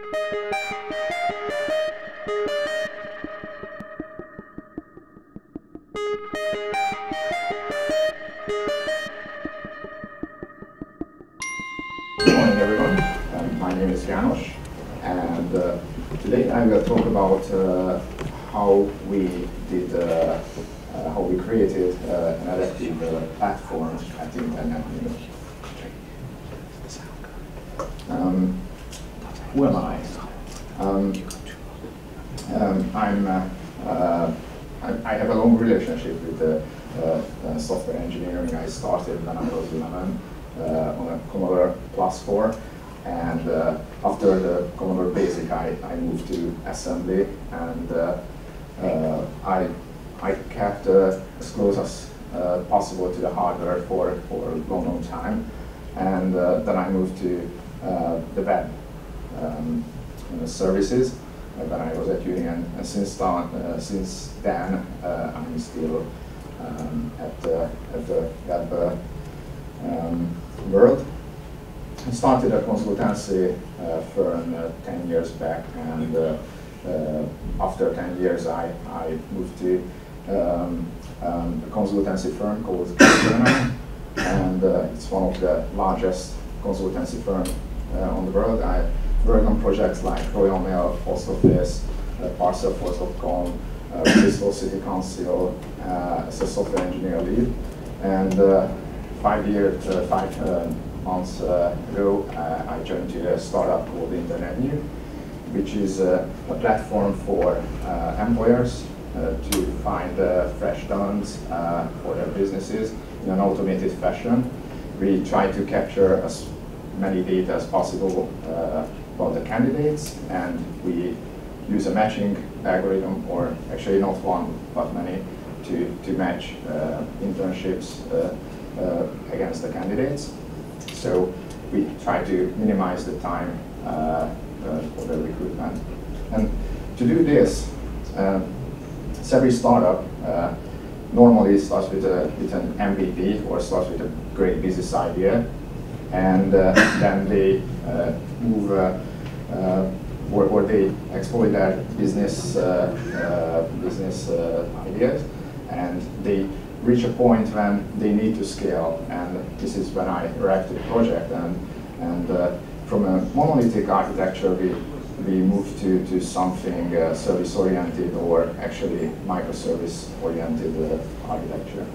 Good morning, everyone. Um, my name is Janos, and uh, today I will talk about uh, how we did, uh, how we created an adaptive platform at Intern Avenue. Um, who am I? Um, um, I'm, uh, uh, I, I have a long relationship with uh, uh, software engineering. I started when I was 11 uh, on a Commodore Plus 4. And uh, after the Commodore Basic, I, I moved to assembly and I, I kept as close as possible to the hardware for, for a long, long time. And then I moved to the web um, uh, services uh, when I was at uni, and, since, then, uh, since then uh, I'm still um, at, uh, at the web uh, um, world. I started a consultancy uh, firm uh, 10 years back, and uh, uh, after 10 years, I, I moved to um, um, a consultancy firm called Capgemini, and uh, it's one of the largest consultancy firms uh, on the world. I work on projects like Royal Mail, Post Office, uh, Parcelforce.com, uh, Bristol City Council uh, as a software engineer lead, and uh, five years, uh, five uh, months uh, ago, I joined a startup called Intern Avenue, which is a platform for employers to find fresh talents for their businesses in an automated fashion. We try to capture as many data as possible about the candidates, and we use a matching algorithm, or actually not one, but many, to, to match uh, internships uh, uh, against the candidates. So we try to minimize the time uh, uh, for the recruitment. And to do this, every startup normally starts with, a, with an MVP or starts with a great business idea, and uh, then they uh, move uh, uh, or, or they exploit their business uh, uh, business ideas, and they reach a point when they need to scale, and this is when I arrived to the project, and and uh, from a monolithic architecture we we moved to, to something uh, service oriented or actually microservice oriented uh, architecture.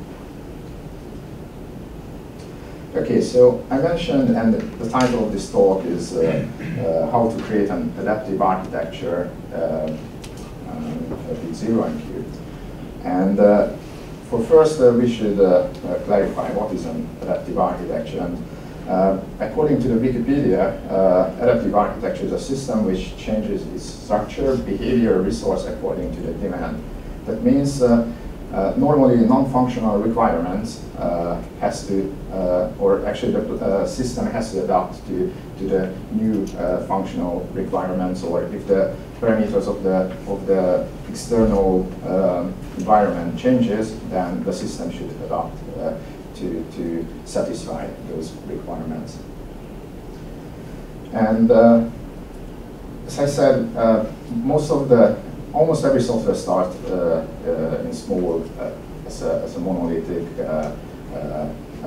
Okay, so I mentioned, and the title of this talk is uh, uh, How to Create an Adaptive Architecture uh, um, with ZeroMQ. And uh, for first, uh, we should clarify what is an adaptive architecture. And according to the Wikipedia, adaptive architecture is a system which changes its structure, behavior, resource according to the demand. That means normally non-functional requirements has to, uh, or actually the uh, system has to adapt to, to the new uh, functional requirements, or if the parameters of the, of the external um, environment changes, then the system should adapt uh, to, to satisfy those requirements. And uh, as I said, uh, most of the, almost every software starts in small as, a, as a monolithic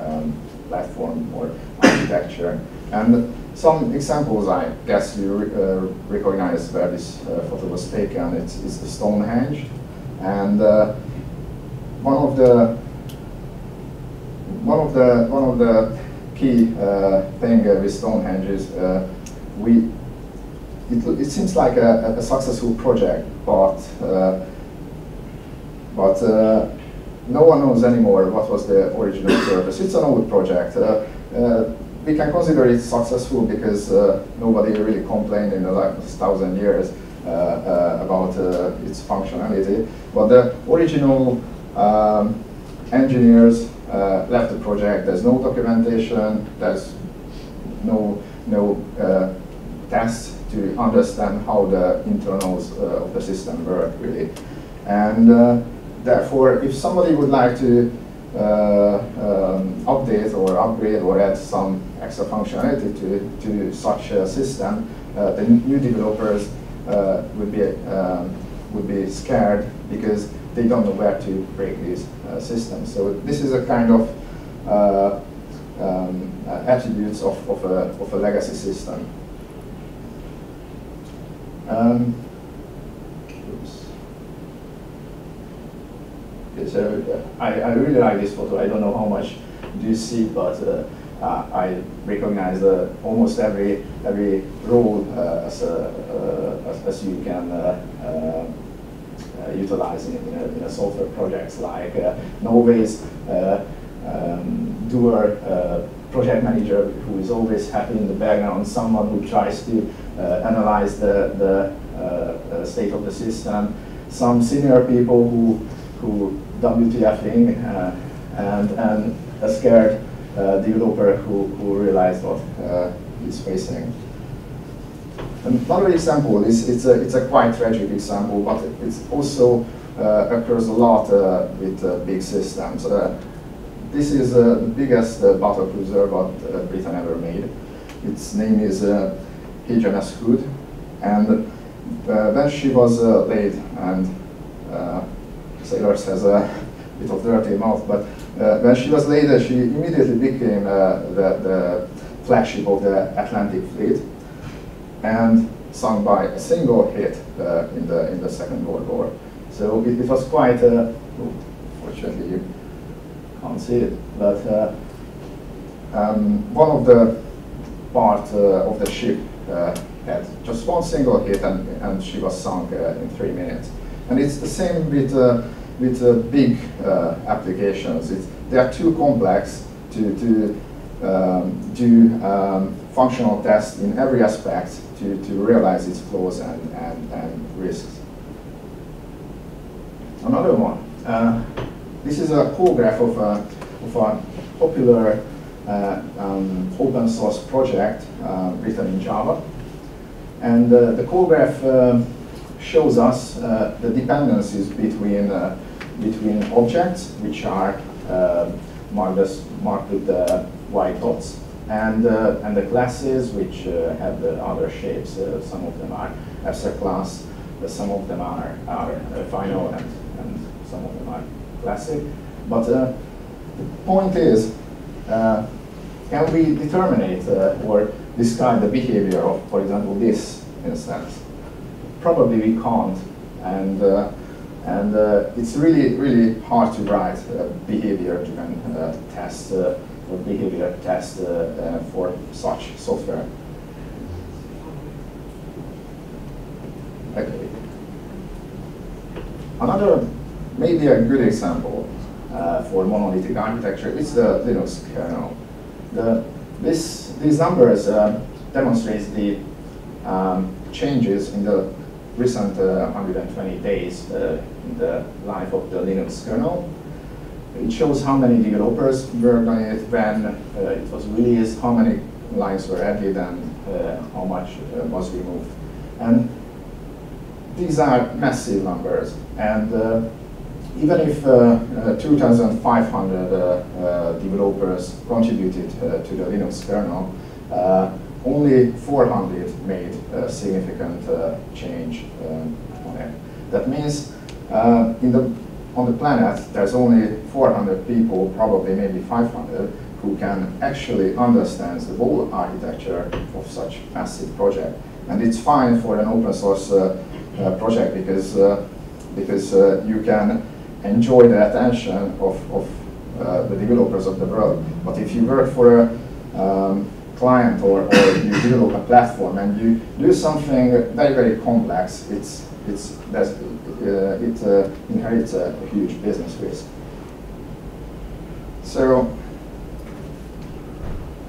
um, platform or architecture. And some examples, I guess you uh, recognize where this uh, photo was taken. It's, it's the Stonehenge, and uh, one of the one of the one of the key uh, thing with Stonehenge is uh, we. It, it seems like a, a successful project, but uh, but uh, no one knows anymore what was the original purpose. It's an old project. Uh, uh, we can consider it successful because uh, nobody really complained in the last thousand years uh, uh, about uh, its functionality. But the original um, engineers left the project. There's no documentation. There's no no tests to understand how the internals of the system work really. And therefore, if somebody would like to uh, um, update or upgrade or add some extra functionality to, to such a system, the new developers would be um, would be scared because they don't know where to break these systems. So this is a kind of um, attributes of, of, a, of a legacy system. Um, uh, I, really like this photo. I don't know how much do you see, but uh, uh, I recognize uh, almost every every role uh, as, a, uh, as, as, you can utilize in, in, a, in, a, software projects like uh, Nova's um, doer project manager who is always happy in the background, someone who tries to analyze the, the state of the system, some senior people who who WTFing uh, and, and a scared uh, developer who, who realized what uh, he's facing. Another example is it's a, it's a quite tragic example, but it also uh, occurs a lot uh, with uh, big systems. this is the biggest battle cruiser what Britain ever made. Its name is HMS Hood, and when she was laid and sailors has a bit of dirty mouth, but uh, when she was later, she immediately became uh, the, the, flagship of the Atlantic Fleet and sunk by a single hit uh, in, the, in the Second World War. So it, it was quite, uh, fortunately you can't see it, but uh, um, one of the part uh, of the ship had just one single hit and, and she was sunk in three minutes. And it's the same with with uh, big uh, applications. It's, they are too complex to, to um, do um, functional tests in every aspect to, to realize its flaws and, and, and risks. Another one. Uh, this is a call graph of a, of a popular uh, um, open source project uh, written in Java. And uh, the call graph um, shows us the dependencies between between objects, which are uh, marked, as, marked with the white dots, and, uh, and the classes, which uh, have the other shapes. Uh, some of them are abstract class, uh, some of them are, are final, and, and some of them are classic. But the point is, can we determine or describe the behavior of, for example, this instance? Probably we can't. And and uh, it's really, really hard to write behavior-driven uh, test uh, or behavior test uh, uh, for such software. Okay. Another, maybe a good example uh, for monolithic architecture is the Linux kernel. The, this, these numbers demonstrate the um, changes in the recent uh, 120 days uh, in the life of the Linux kernel. It shows how many developers worked on it, when uh, it was released, how many lines were added, and how much was removed. And these are massive numbers. And even if uh, uh, 2,500 uh, developers contributed to the Linux kernel, only 400 made a significant uh, change uh, on it. That means uh, in the, on the planet, there's only 400 people, probably maybe 500, who can actually understand the whole architecture of such massive project. And it's fine for an open source uh, uh, project because, uh, because you can enjoy the attention of, of the developers of the world. But if you work for a um, client or, or you develop a platform and you do something very, very complex, it's, it's, that's, uh, it uh, inherits a, huge business risk. So,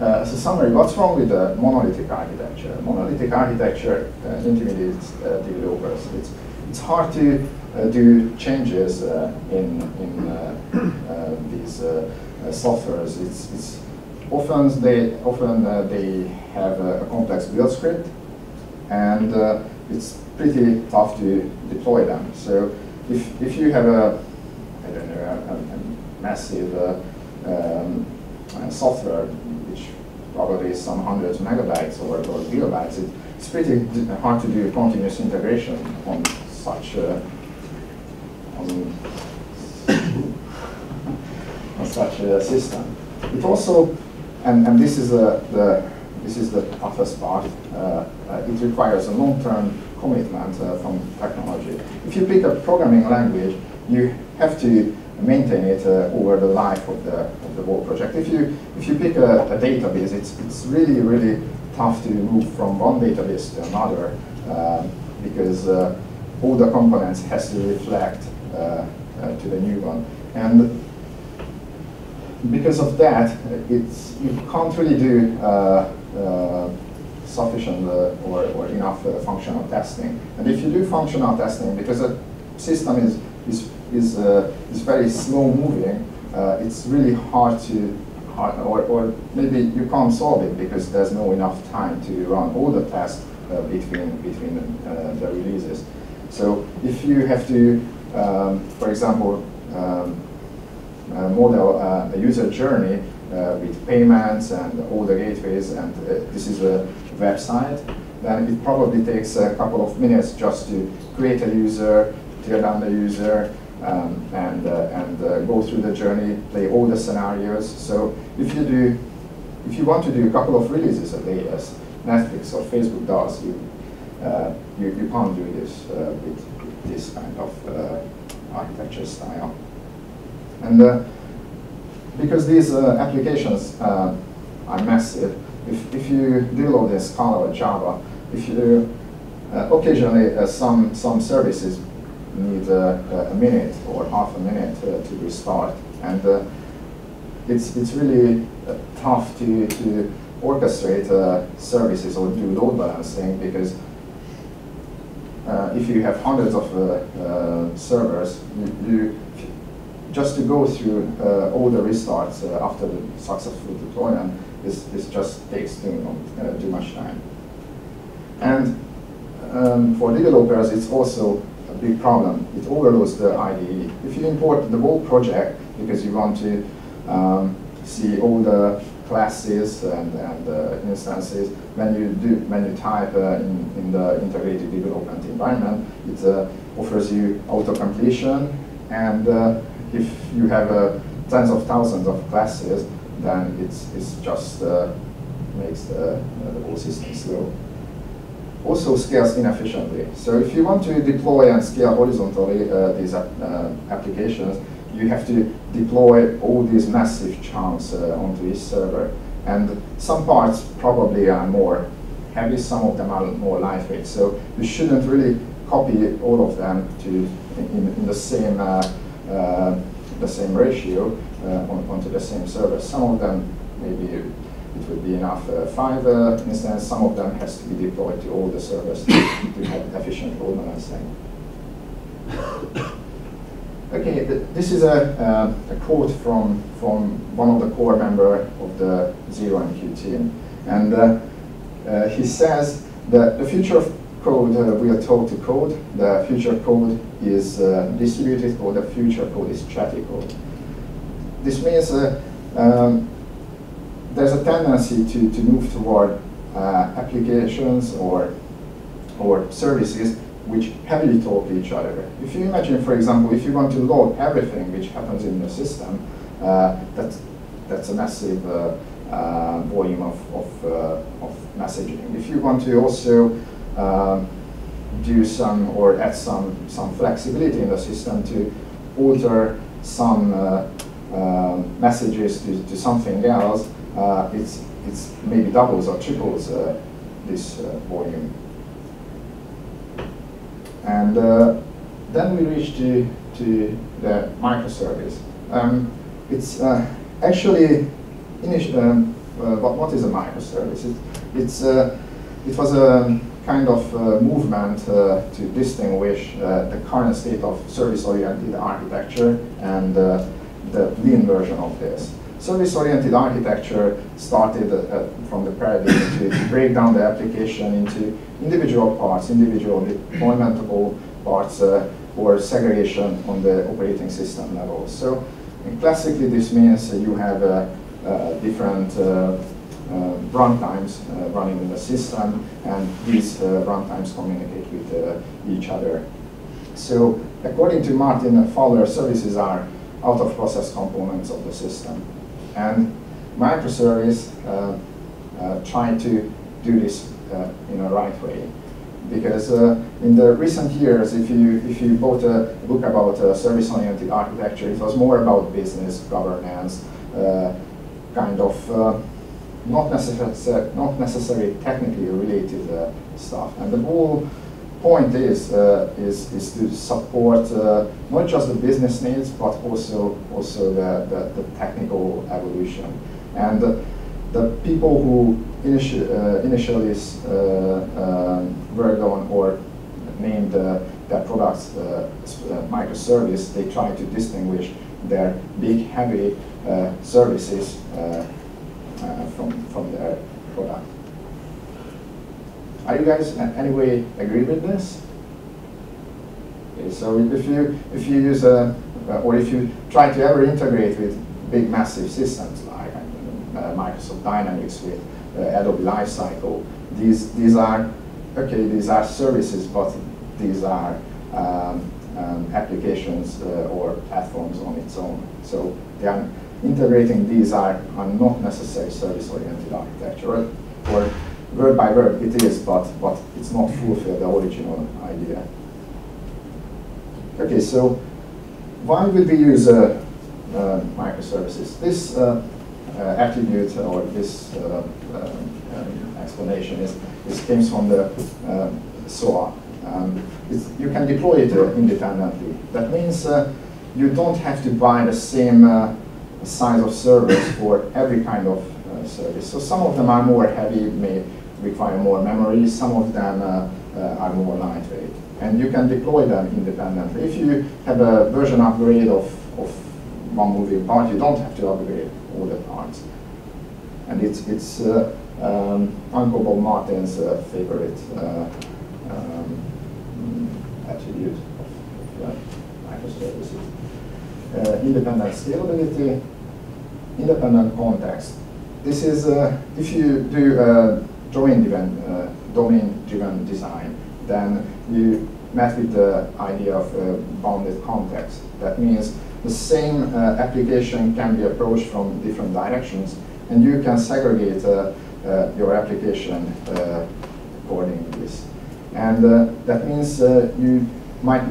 uh, as a summary, what's wrong with the monolithic architecture? Monolithic architecture uh, intimidates uh, developers. It's, it's hard to uh, do changes in, in these softwares. It's, it's often they often uh, they have a, a, complex build script, and uh, it's pretty tough to deploy them. So if if you have a I don't know a, a massive uh, um, uh, software which probably is some hundreds of megabytes or, or gigabytes, it, it's pretty hard to do continuous integration on such on, on such a system. It also, and, and this is a, the this is the toughest part. Uh, uh, it requires a long-term commitment uh, from technology. If you pick a programming language, you have to maintain it uh, over the life of the, of the whole project. If you, if you pick a, a, database, it's, it's really, really tough to move from one database to another um, because uh, all the components has to reflect uh, to the new one. And because of that, it's, you can't really do uh, uh, sufficient uh, or, or enough functional testing. And if you do functional testing, because a system is, is, is, is very slow moving, it's really hard to or, or, maybe you can't solve it because there's no enough time to run all the tests uh, between, between uh, the releases. So if you have to, um, for example, um, model a user journey uh, with payments and all the gateways, and uh, this is a website, then it probably takes a couple of minutes just to create a user, tear down the user, um, and, uh, and uh, go through the journey, play all the scenarios. So if you do, if you want to do a couple of releases a day, as Netflix or Facebook does, you, uh, you, you, can't do this uh, with, this kind of architecture style. And because these uh, applications uh, are massive, if, if you deal with Scala or Java, if you uh, occasionally uh, some some services need uh, a minute or half a minute uh, to restart, and it's it's really tough to to orchestrate services or do load balancing because if you have hundreds of servers, you, you just to go through uh, all the restarts uh, after the successful deployment is, is just takes too, uh, too much time. And um, for developers, it's also a big problem. It overloads the IDE. If you import the whole project because you want to um, see all the classes and, and uh, instances, when you do when you type uh, in, in the integrated development environment, it uh, offers you auto completion and if you have uh, tens of thousands of classes, then it's, it's just uh, makes the, the whole system slow. Also scales inefficiently. So if you want to deploy and scale horizontally uh, these uh, applications, you have to deploy all these massive chunks uh, onto each server. And some parts probably are more heavy, some of them are more lightweight. So you shouldn't really copy all of them to in, in the same uh, uh, the same ratio uh, on, onto the same server. Some of them maybe it would be enough uh, five instance, some of them has to be deployed to all the servers to, have efficient load balancing. Okay, th this is a, uh, a, quote from, from one of the core member of the Zero team. And uh, uh, he says that the future of code uh, we are told to code. The future code is uh, distributed code, the future code is chatty code. This means uh, um, there's a tendency to, to move toward uh, applications or, or services which heavily talk to each other. If you imagine, for example, if you want to log everything which happens in the system, uh, that's, that's a massive uh, volume of, of, of messaging. If you want to also um, do some or add some, some flexibility in the system to alter some uh, uh, messages to, to something else, uh, it's, it's maybe doubles or triples uh, this uh, volume. And uh, then we reach to, to the microservice. Um, it's actually, um, what, what is a microservice? It, it's, it was a kind of uh, movement uh, to distinguish uh, the current state of service-oriented architecture and uh, the lean version of this. Service-oriented architecture started uh, from the paradigm to, break down the application into individual parts, individual deploymentable parts, uh, or segregation on the operating system level. So classically, this means you have different uh, runtimes uh, running in the system, and these uh, runtimes communicate with each other. So according to Martin and Fowler, services are out-of-process components of the system. And microservice uh, uh, try to do this uh, in a right way. Because in the recent years, if you, if you bought a book about service-oriented architecture, it was more about business, governance, kind of not, necessarily not necessarily technically related uh, stuff. And the whole point is, uh, is, is to support uh, not just the business needs, but also, also the, the, the technical evolution. And the, the people who initi uh, initially uh, um, worked on or named uh, their products microservice, they try to distinguish their big, heavy services uh, from, from their product. Are you guys in any way agree with this? Okay, so if you, if you use a, uh, or if you try to ever integrate with big massive systems like uh, Microsoft Dynamics with uh, Adobe Lifecycle, these, these are, okay, these are services, but these are um, um, applications uh, or platforms on its own. So they are integrating these are, are not necessary service-oriented architecture. Or, or word by word it is, but, but it's not fulfill the original idea. Okay, so why would we use uh, uh, microservices? This uh, uh attribute or this uh, um, explanation is, this comes from the SOA. Um, you can deploy it independently. That means you don't have to buy the same size of servers for every kind of uh, service. So some of them are more heavy, may require more memory, some of them uh, uh, are more lightweight. And you can deploy them independently. If you have a version upgrade of, of one moving part, you don't have to upgrade all the parts. And it's, it's uh, um, Uncle Bob Martin's uh, favorite uh, um, attribute of, microservices uh, independent scalability, independent context. This is, uh, if you do a domain-driven uh, domain-driven design, then you met with the idea of bounded context. That means the same uh, application can be approached from different directions, and you can segregate uh, uh, your application according to this. And that means you might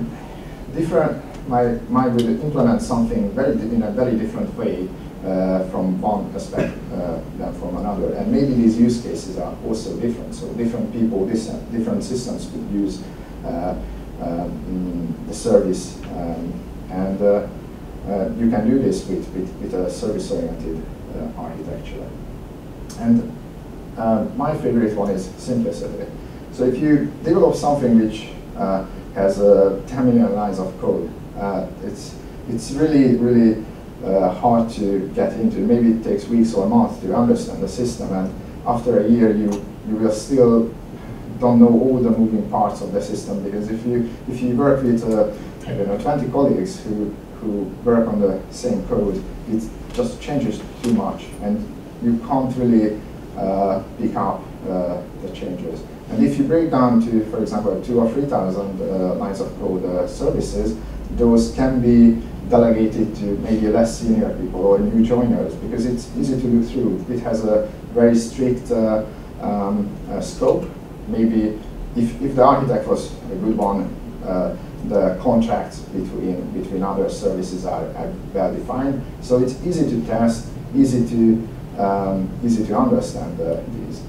different might, might implement something very in a very different way from one aspect uh, than from another. And maybe these use cases are also different. So different people, different systems could use uh, um, the service. Um, and uh, uh, you can do this with, with, with a service-oriented uh, architecture. And my favorite one is simplicity. So if you develop something which has 10 million lines of code, uh, it's, it's really, really uh, hard to get into. Maybe it takes weeks or months to understand the system, and after a year, you, you will still don't know all the moving parts of the system because if you if you work with uh, I don't know 20 colleagues who who work on the same code, it just changes too much, and you can't really uh, pick up uh, the changes. And if you break down to, for example, two or three thousand uh, lines of code uh, services, those can be delegated to maybe less senior people or new joiners because it's easy to look through. It has a very strict uh, um, uh, scope. Maybe if, if the architect was a good one, uh, the contracts between, between other services are, are, well defined. So it's easy to test, easy to, um, easy to understand uh, these.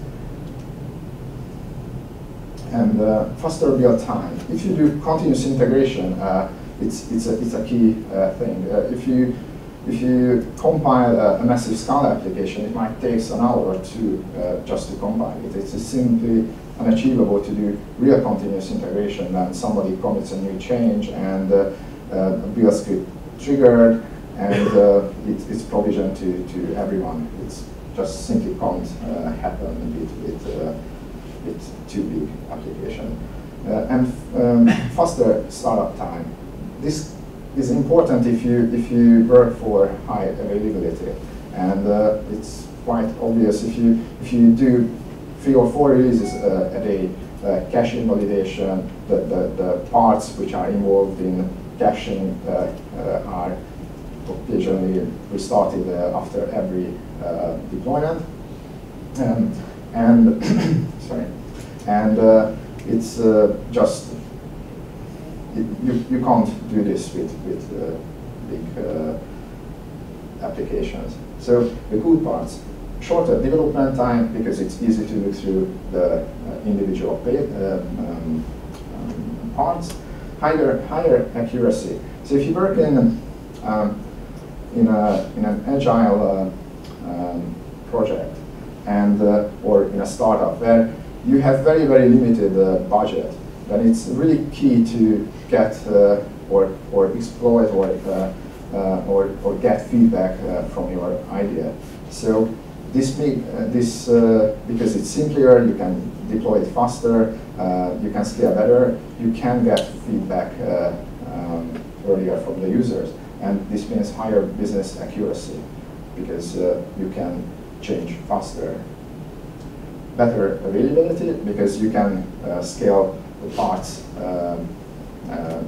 And uh, faster build time. If you do continuous integration, uh, it's, it's, a, it's a key uh, thing. Uh, if, you, if you compile a, a, massive Scala application, it might take an hour or two uh, just to compile it. It's simply unachievable to do real continuous integration when somebody commits a new change and uh, uh, build script triggered and uh, it, it's provisioned to, to everyone. It's just simply can't happen with, with, with too big application. and um, faster startup time this is important if you if you work for high availability, and uh, it's quite obvious. If you if you do three or four releases uh, a day, uh, cache invalidation, the, the, the parts which are involved in caching uh, uh, are occasionally restarted uh, after every deployment. Um, and sorry, and it's just you, you can't do this with with big applications. So the good parts, shorter development time because it's easy to look through the uh, individual uh, um, um, parts, higher, higher accuracy. So if you work in, um, in, a, in an agile uh, um, project and, uh, or in a startup where you have very, very limited uh, budget, then it's really key to get uh, or, or exploit or uh, or, or get feedback uh, from your idea. So this, uh, this because it's simpler, you can deploy it faster, you can scale better, you can get feedback um, earlier from the users. And this means higher business accuracy because you can change faster better availability because you can uh, scale parts um, uh,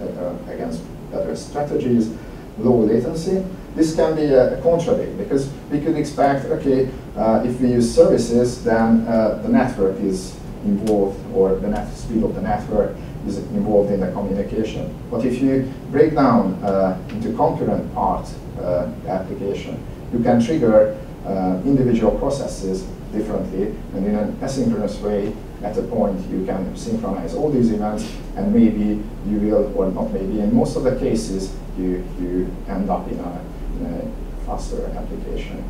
uh, against better strategies, low latency. This can be a, contradict because we could expect, okay, uh, if we use services, then uh, the network is involved or the net speed of the network is involved in the communication. But if you break down uh, into concurrent parts uh, application, you can trigger uh, individual processes differently and in an asynchronous way at a point you can synchronize all these events and maybe you will, or not maybe, in most of the cases you, you end up in a, in a faster application.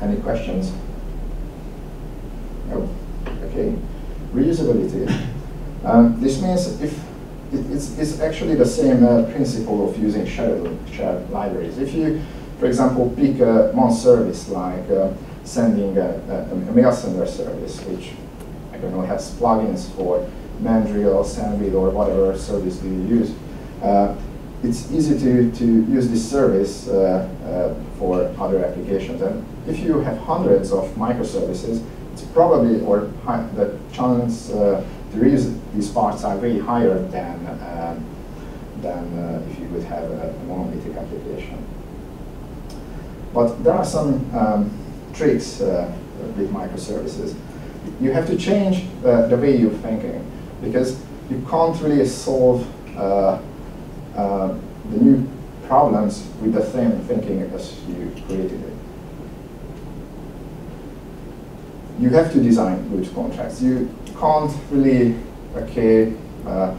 Any questions? No? Okay. Reusability. Um, this means if it, it's, it's actually the same uh, principle of using shared, shared libraries. If you, for example, pick a one service like uh, sending a, a, a, mail sender service, which I don't know has plugins for Mandrill, SendGrid, or whatever service do you use. Uh, it's easy to, to use this service uh, uh, for other applications. And if you have hundreds of microservices, it's probably, or high, the chance uh, to reuse these parts are way higher than, um, than uh, if you would have a, a monolithic application. But there are some um, tricks uh, with microservices. You have to change uh, the way you're thinking because you can't really solve uh, the new problems with the same thinking as you created it. You have to design good contracts. You can't really, okay, uh,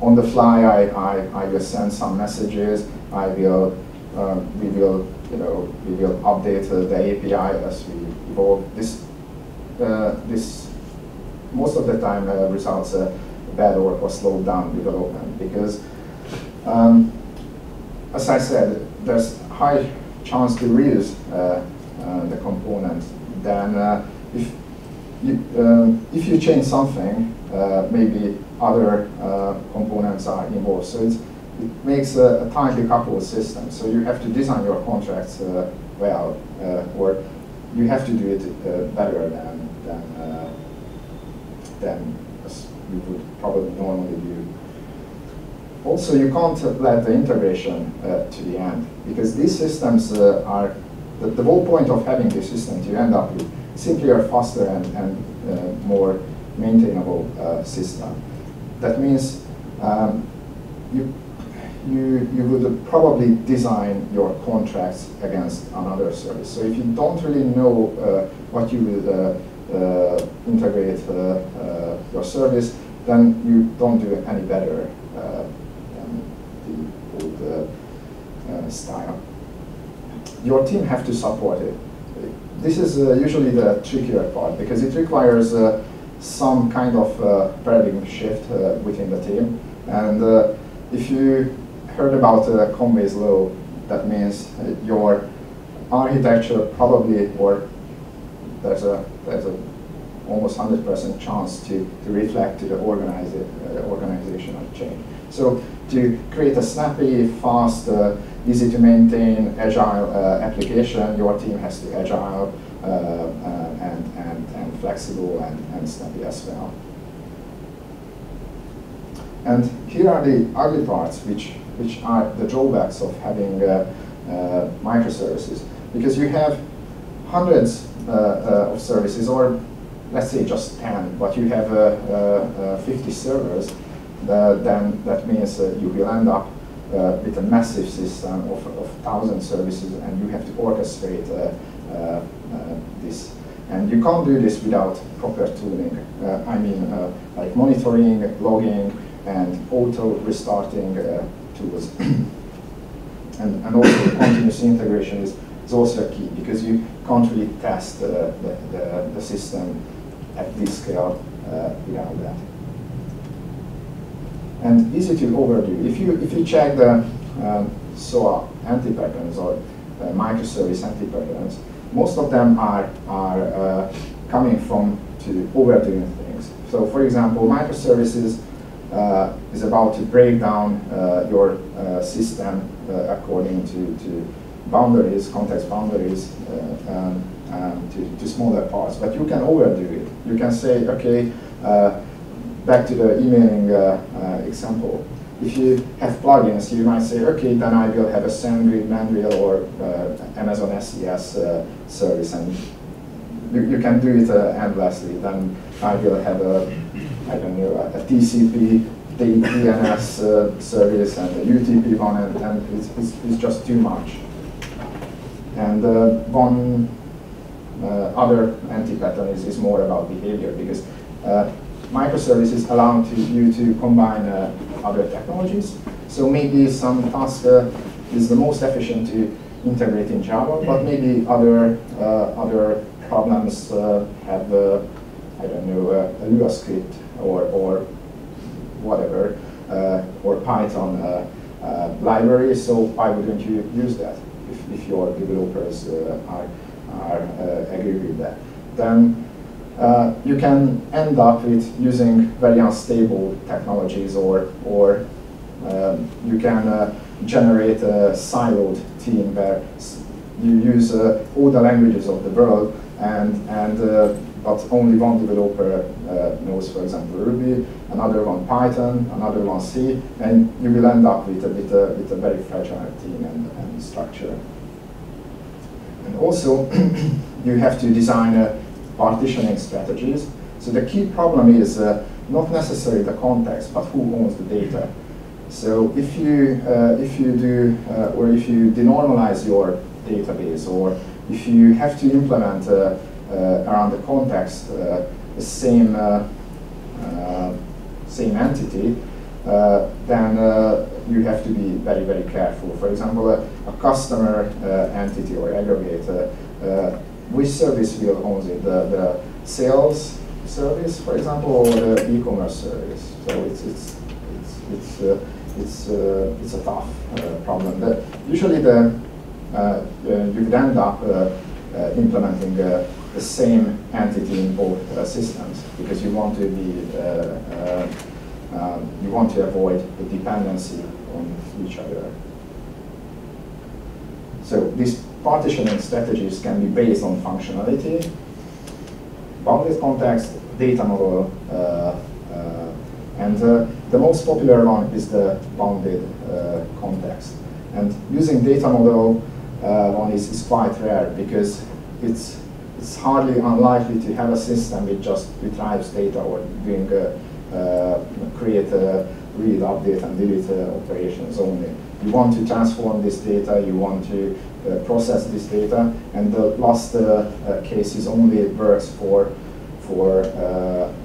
on the fly, I, I, I will send some messages, I will, uh, we will you know, we will update uh, the API as we evolve. This, uh, this most of the time uh, results uh, bad or, or slowed down development because, um, as I said, there's high chance to reuse uh, uh, the component. Then if you, if you change something, maybe other components are involved. So it's it makes a, a tightly coupled system. So you have to design your contracts uh, well, uh, or you have to do it uh, better than than uh, than you would probably normally do. Also, you can't let the integration uh, to the end because these systems uh, are the, the, whole point of having this system to end up with simply a faster and, and more maintainable system. That means um, you you, you would probably design your contracts against another service. So if you don't really know uh, what you will uh, uh, integrate uh, uh, your service, then you don't do any better than the old style. Your team have to support it. This is usually the trickier part because it requires some kind of paradigm shift within the team. And if you heard about uh, Conway's law. That means uh, your architecture probably, or there's a there's a almost 100% chance to, to reflect to the organize, uh, organizational change. So to create a snappy, fast, uh, easy to maintain, agile uh, application. Your team has to be agile uh, and, and, and flexible and, and snappy as well. And here are the ugly parts, which, which are the drawbacks of having uh, uh, microservices. Because you have hundreds uh, of services, or let's say just 10, but you have uh, 50 servers, then that means you will end up uh, with a massive system of, of thousand services and you have to orchestrate uh, uh, this. And you can't do this without proper tooling. I mean, like monitoring, logging, and auto restarting tools. and, and also continuous integration is, is also a key because you can't really test uh, the, the, the, system at this scale uh, without that. And easy to overdo. If you, if you check the um, SOA anti-patterns or uh, microservice anti-patterns, most of them are, are uh, coming from to overdoing things. So for example, microservices is about to break down uh, your uh, system uh, according to, to boundaries, context boundaries, uh, um, um, to, to, smaller parts. But you can overdo it. You can say, okay, uh, back to the emailing uh, example. If you have plugins, you might say, okay, then I will have a SendGrid, Mandrill, or Amazon SES service, and you, you can do it endlessly. Then I will have a, I don't know, a, TCP the DNS uh, service and the UDP one, and, and it's, it's, it's, just too much. And uh, one uh, other anti-pattern is, is more about behavior because uh, microservices allow to, you to combine uh, other technologies. So maybe some task is the most efficient to integrate in Java, but maybe other other problems have I don't know a Lua script or or whatever or Python library. So why wouldn't you use that? if, if your developers uh, are, are uh, agree with that. Then uh, you can end up with using very unstable technologies or, or um, you can generate a siloed team where you use uh, all the languages of the world and, and uh, but only one developer uh, knows, for example, Ruby, another one Python, another one C, and you will end up with a, with a, with a very fragile team and, and structure. And also, you have to design uh, partitioning strategies. So the key problem is uh, not necessarily the context, but who owns the data. So if you, uh, if you do, uh, or if you denormalize your database, or if you have to implement uh, around the context the same, same entity, then you have to be very, very careful. For example, a, customer uh, entity or aggregator, uh, which service will own it? The, the sales service, for example, or the e-commerce service. So it's it's it's it's uh, it's, uh, it's a tough uh, problem. The, usually, the uh, you could end up implementing the same entity in both systems because you want to be um, you want to avoid the dependency on each other. So these partitioning strategies can be based on functionality, bounded context, data model, uh, uh, and uh, the most popular one is the bounded uh, context. And using data model uh, one is, is quite rare because it's it's hardly unlikely to have a system which just retrieves data or doing uh, create a read, update, and delete uh, operations only. You want to transform this data, you want to uh, process this data, and the last uh, is only works for for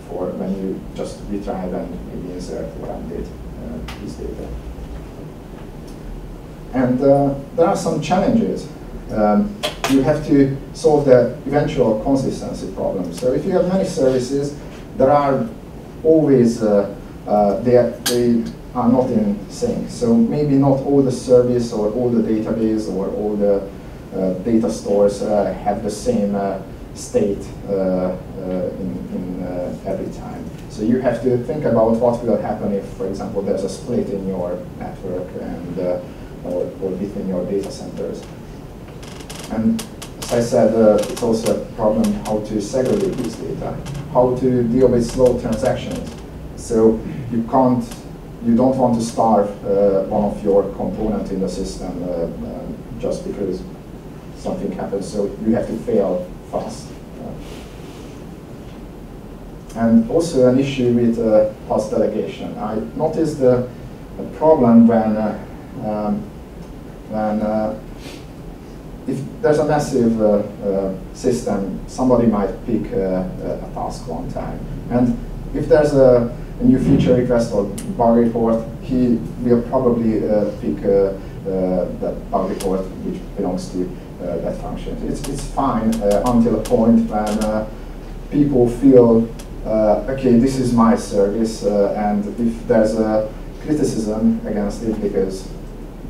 for when you just retrieve and maybe insert or update this data. And there are some challenges. Um, you have to solve the eventual consistency problem. So if you have many services, there are always uh, uh, they, are, they are not in sync. So maybe not all the service or all the database or all the uh, data stores uh, have the same uh, state uh, in, in every time. So you have to think about what will happen if, for example, there's a split in your network and or, or between your data centers. And as I said, uh, it's also a problem how to segregate this data, how to deal with slow transactions. So you can't, you don't want to starve uh, one of your components in the system uh, um, just because something happens. So you have to fail fast. and also an issue with uh, task delegation. I noticed a, a problem when uh, um, when uh, if there's a massive uh, uh, system, somebody might pick a task one time. And if there's a, a, new feature request or bug report, he will probably pick that bug report which belongs to that function. It's, it's fine until a point when people feel, uh, okay, this is my service, uh, and if there's a criticism against it because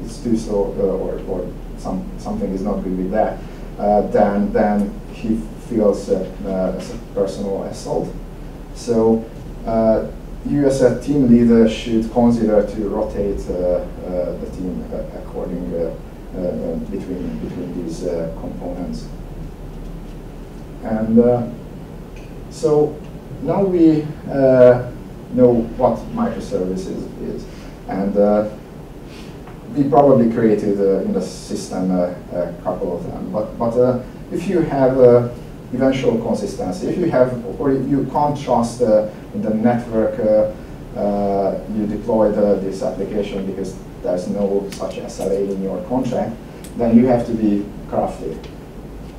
it's too slow uh, or, or some, something is not good that, uh, then, then he feels uh, uh, as a personal assault. So uh, you as a team leader should consider to rotate uh, the team according um, between, between these components. And so now we uh, know what microservices is. And uh, we probably created uh, in the system uh, a couple of them. But, but uh, if you have eventual consistency, if you have, or you can't trust the network you deploy this application because there's no such SLA in your contract, then you have to be crafty.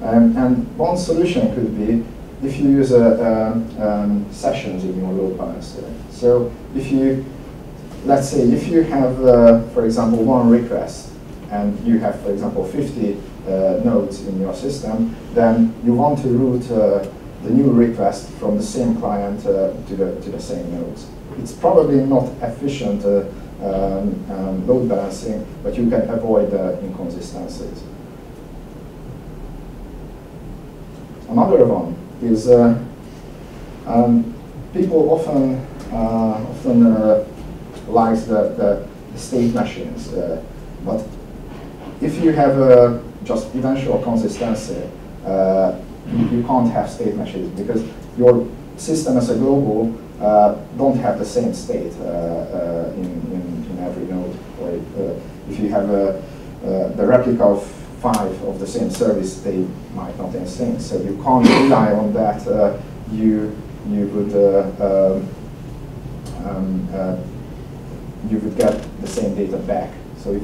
Um, and one solution could be if you use a, um, sessions in your load balancer. So if you let's say if you have, uh, for example, one request and you have, for example, 50 uh, nodes in your system, then you want to route uh, the new request from the same client uh, to, the, to the same nodes. It's probably not efficient uh, um, um, load balancing, but you can avoid inconsistencies. Another one is uh, um, people often often likes the, the, state machines. Uh, but if you have uh, just eventual consistency, uh, you, can't have state machines because your system as a global uh, don't have the same state uh, uh, in, in, in, every node. Or if you have a, the replica of five of the same service, they might not in sync. So you can't rely on that. you you would um, um, you would get the same data back. So if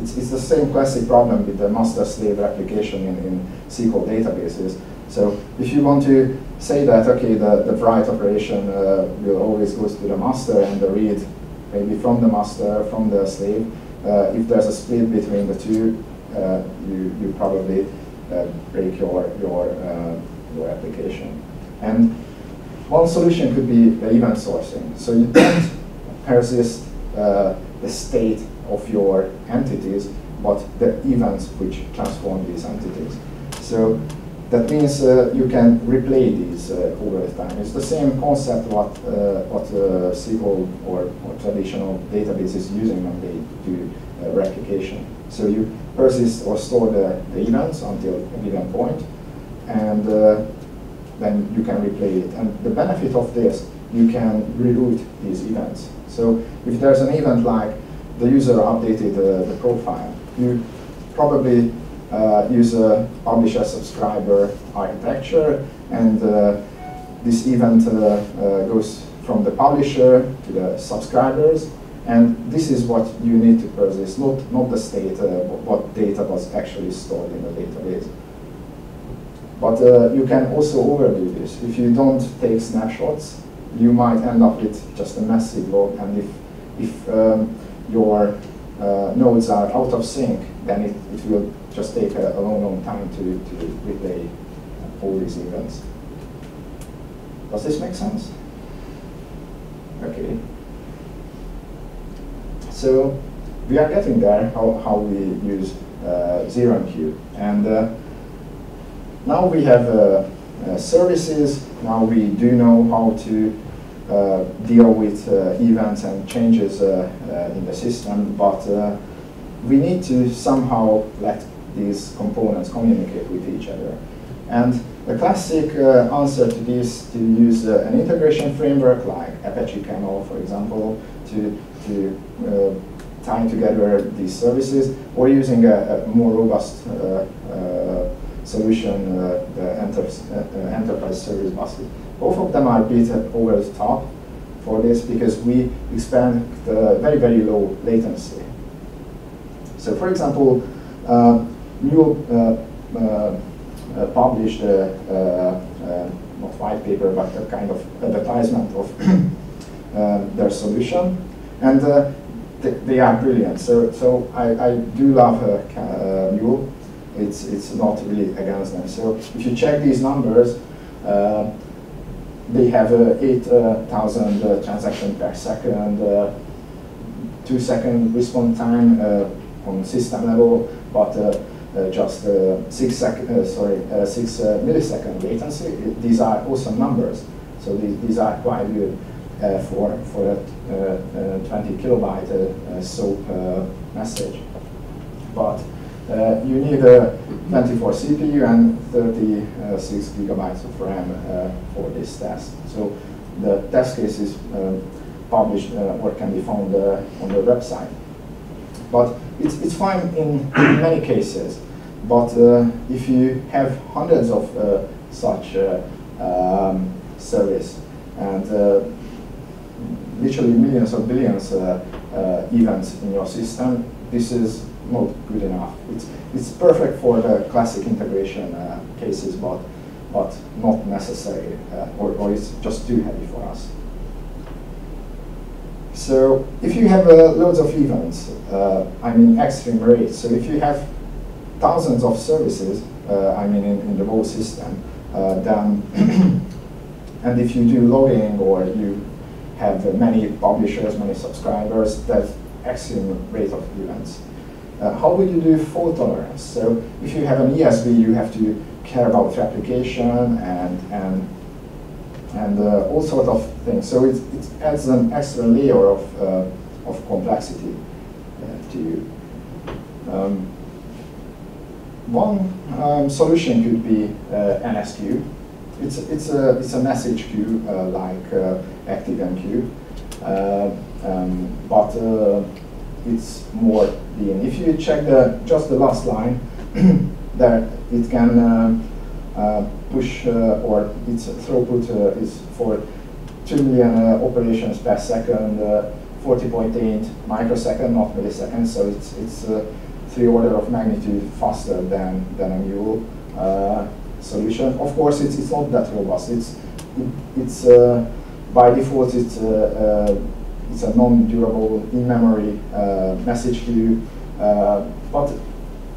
it's, it's the same classic problem with the master-slave replication in, in SQL databases. So if you want to say that, okay, the, the write operation uh, will always go to the master and the read maybe from the master, from the slave, uh, if there's a split between the two, uh, you, you probably uh, break your, your, uh, your application. And one solution could be event sourcing. So you don't persist uh, the state of your entities, but the events which transform these entities. So that means uh, you can replay these uh, over time. It's the same concept what uh, what uh, SQL or, or, traditional database is using when they do uh, replication. So you persist or store the, the events until a given point, and then you can replay it. And the benefit of this, you can reroute these events. So if there's an event like the user updated uh, the profile, you probably uh, use a publisher subscriber architecture and uh, this event uh, uh, goes from the publisher to the subscribers and this is what you need to persist, not, not the state, uh, what data was actually stored in the database. But you can also overdo this. If you don't take snapshots, you might end up with just a massive log, and if, if um, your uh, nodes are out of sync, then it, it will just take a, a long, long time to, to replay all these events. Does this make sense? Okay. So we are getting there, how, how we use uh, ZeroMQ. And uh, now we have uh, services. Now we do know how to uh, deal with uh, events and changes in the system, but we need to somehow let these components communicate with each other. And the classic uh, answer to this to use uh, an integration framework like Apache Camel, for example, to, to uh, tie together these services, or using a, a more robust uh, uh, solution, uh, the enter enterprise service buses. Both of them are bit over the top for this because we expand the very, very low latency. So for example, uh, Mule uh, uh, published a, not white paper, but a kind of advertisement of their solution. And th they are brilliant. So, so I, I do love uh, Mule. It's, it's not really against them. So if you check these numbers, uh, they have uh, 8,000 uh, transactions per second, uh, two second response time on system level, but uh, just uh, six sec uh, sorry six millisecond latency. These are awesome numbers. So these, these are quite good for for that 20 kilobyte SOAP message. But uh, you need a 24 CPU and 36 gigabytes of RAM uh, for this test. So the test case is um, published uh, or can be found on the website. But it's, it's fine in, many cases, but uh, if you have hundreds of uh, such uh, um, service and uh, literally millions or billions uh, uh, events in your system, this is not good enough. It's, it's perfect for the classic integration cases, but, but not necessary, or, or it's just too heavy for us. So if you have uh, loads of events, uh, I mean extreme rates, so if you have thousands of services, uh, I mean in, in, the whole system, uh, then, and if you do logging or you have many publishers, many subscribers, that's extreme rate of events. Uh, how will you do fault tolerance? So if you have an ESB, you have to care about replication and, and and uh, all sorts of things. So it, it adds an extra layer of, uh, of complexity uh, to you. Um, one um, solution could be uh, NSQ. It's, it's, a, it's a message queue uh, like ActiveMQ, um, but it's more lean. If you check the, just the last line, there it can uh, uh, push uh, or its throughput uh, is for 2 million uh, operations per second, uh, 40.8 microsecond, not milliseconds, so it's, it's three order of magnitude faster than, than a Mule solution. Of course, it's, it's not that robust. It's, it, it's by default, it's it's a non-durable in-memory uh, message queue. Uh, but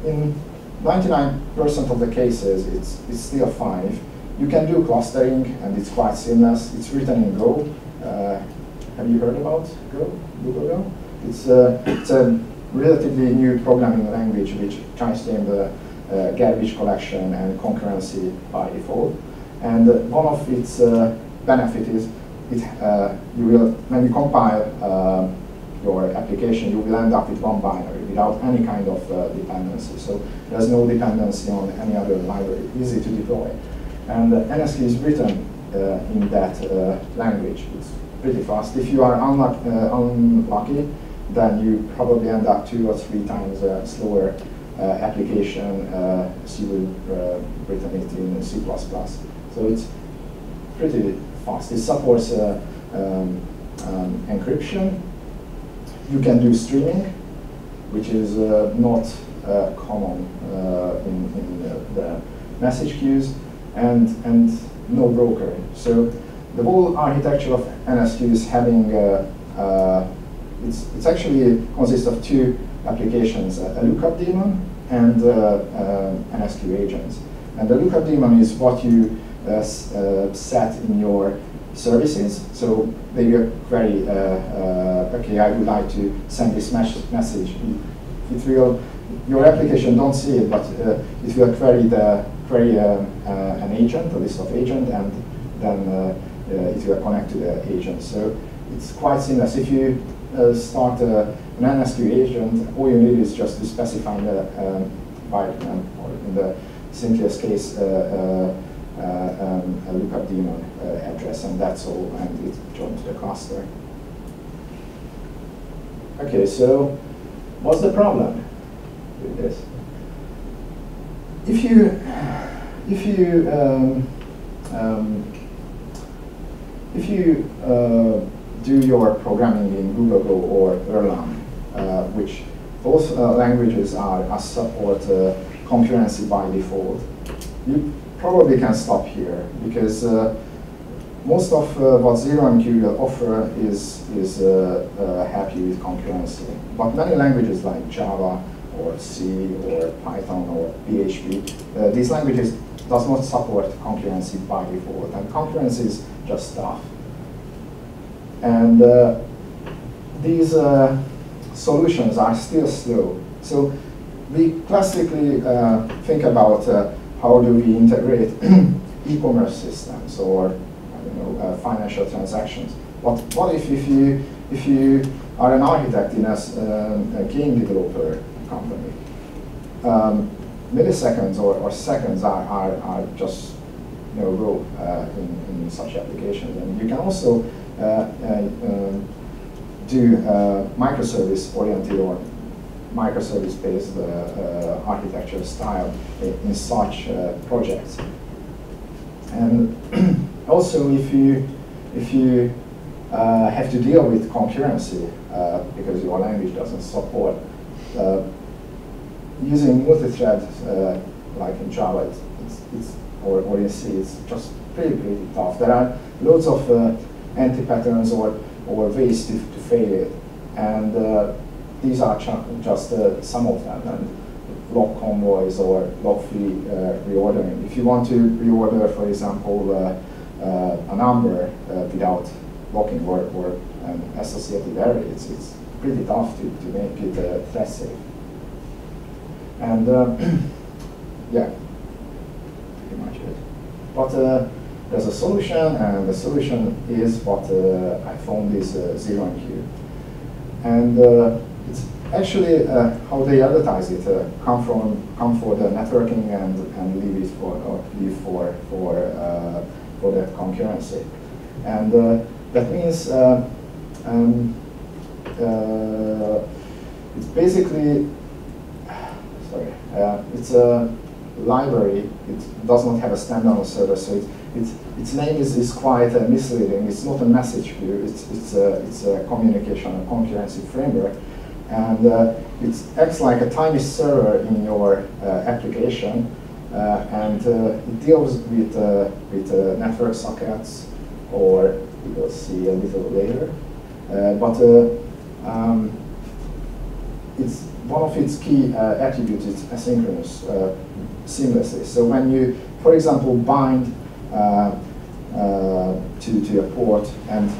in 99% of the cases, it's, it's still fine. You can do clustering, and it's quite seamless. It's written in Go. Uh, have you heard about Go, Google Go? It's a, it's a relatively new programming language which tries to aim the uh, garbage collection and concurrency by default. And uh, one of its uh, benefits is it, uh, you will, when you compile uh, your application, you will end up with one binary without any kind of uh, dependency. So there's no dependency on any other library, easy to deploy. And uh, NSQ is written uh, in that uh, language. It's pretty fast. If you are unluck uh, unlucky, then you probably end up two or three times slower application as you would written it in C++. So it's pretty fast. It supports um, um, encryption, you can do streaming, which is uh, not uh, common uh, in, in the, the, message queues, and, and no brokering. So the whole architecture of NSQ is having, uh, uh, it's, it's actually consists of two applications, a lookup daemon and NSQ agents. And the lookup daemon is what you set in your services. So they will query, uh, uh, okay, I would like to send this message. It will, your application don't see it, but uh, it will query the query um, an agent, a list of agent, and then it will connect to the agent. So it's quite seamless. If you uh, start a, an NSQ agent, all you need is just to specify the um, um, or in the simplest case uh, uh, um, a lookup daemon address, and that's all, and it joins the cluster. Okay, so what's the problem with this? If you if you um, um, if you uh, do your programming in Google Go or Erlang, uh, which both uh, languages are, are support uh, concurrency by default, you probably can stop here because uh, most of uh, what ZeroMQ will offer is, is happy with concurrency. But many languages like Java or C or Python or PHP, these languages does not support concurrency by default, and concurrency is just stuff. And uh, these uh, solutions are still slow. So we classically uh, think about uh, how do we integrate e-commerce systems or I don't know, uh, financial transactions. But what if, if, you, if you are an architect in a, uh, a game developer company? Um, milliseconds or, or seconds are, are, are just no go uh, in, in such applications. And you can also uh, uh, um, do uh, microservice-oriented or microservice-based architecture style in such projects. And also, if you if you uh, have to deal with concurrency uh, because your language doesn't support uh, using multi-thread like in Java, it's, it's, or, or in C, it's just pretty pretty tough. There are loads of anti-patterns or, or ways to, to fail it. And uh, these are just uh, some of them. And lock convoys or lock-free uh, reordering. If you want to reorder, for example, uh, uh, a number without locking or, or an associated array, it's, it's pretty tough to, to make it uh, thread safe. And yeah, pretty much it. But uh, there's a solution, and the solution is what uh, I found is uh, ZeroMQ. And uh, it's actually uh, how they advertise it, uh, come from come for the networking and, and leave it for or leave for for uh, for that concurrency. And that means um, it's basically sorry, it's a library. It does not have a standalone server, so it, it, its name is, is quite uh, misleading. It's not a message queue, it's, it's, a, it's a communication concurrency framework. And uh, it acts like a tiny server in your uh, application. Uh, and uh, it deals with, with network sockets, or we will see a little later. but um, it's one of its key attributes is asynchronous seamlessly. So when you, for example, bind uh, to, to a port and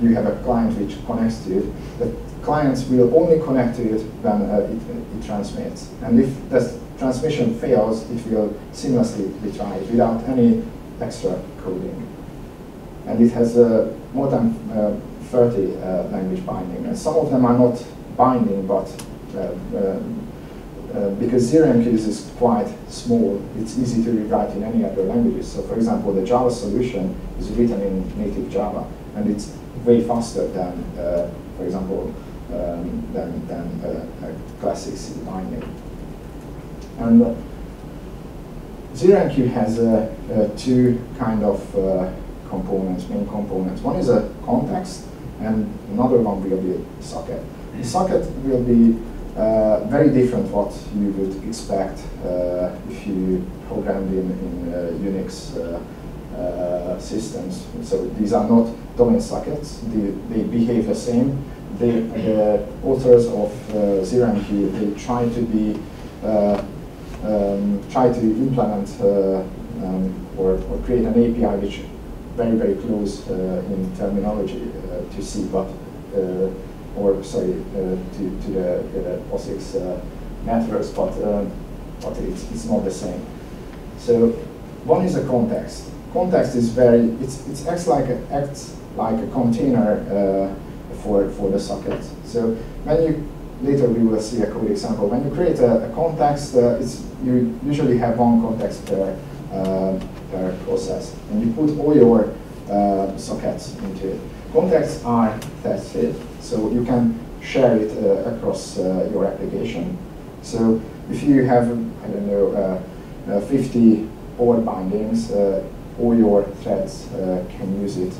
you have a client which connects to it, the clients will only connect to it when uh, it, it, transmits. And if the transmission fails, it will seamlessly retry it without any extra coding. And it has uh, more than uh, 30 uh, language binding. And some of them are not binding, but uh, because ZeroMQ is quite small, it's easy to rewrite in any other languages. So for example, the Java solution is written in native Java, and it's way faster than, uh, for example, um, than, than uh, a classic C. And uh, has uh, uh, two kind of components, main components. One is a context, and another one will be a socket. The socket will be uh, very different what you would expect uh, if you programmed in, in uh, Unix uh, uh, systems. So these are not domain sockets. They, they behave the same. They, the authors of uh, they try to be um, try to implement um, or, or create an API which very, very close in terminology to C, but or sorry, uh, to, to the, the POSIX uh, networks, but, but it's, it's not the same. So one is a context. Context is very, it's, it acts like a, acts like a container uh, for, for the socket. So when you, later we will see a code example, when you create a, a context, uh, it's, you usually have one context per, uh, per process. And you put all your uh, sockets into it. Contexts are tested, so you can share it uh, across uh, your application. So if you have, I don't know, uh, 50 port bindings, all your threads can use it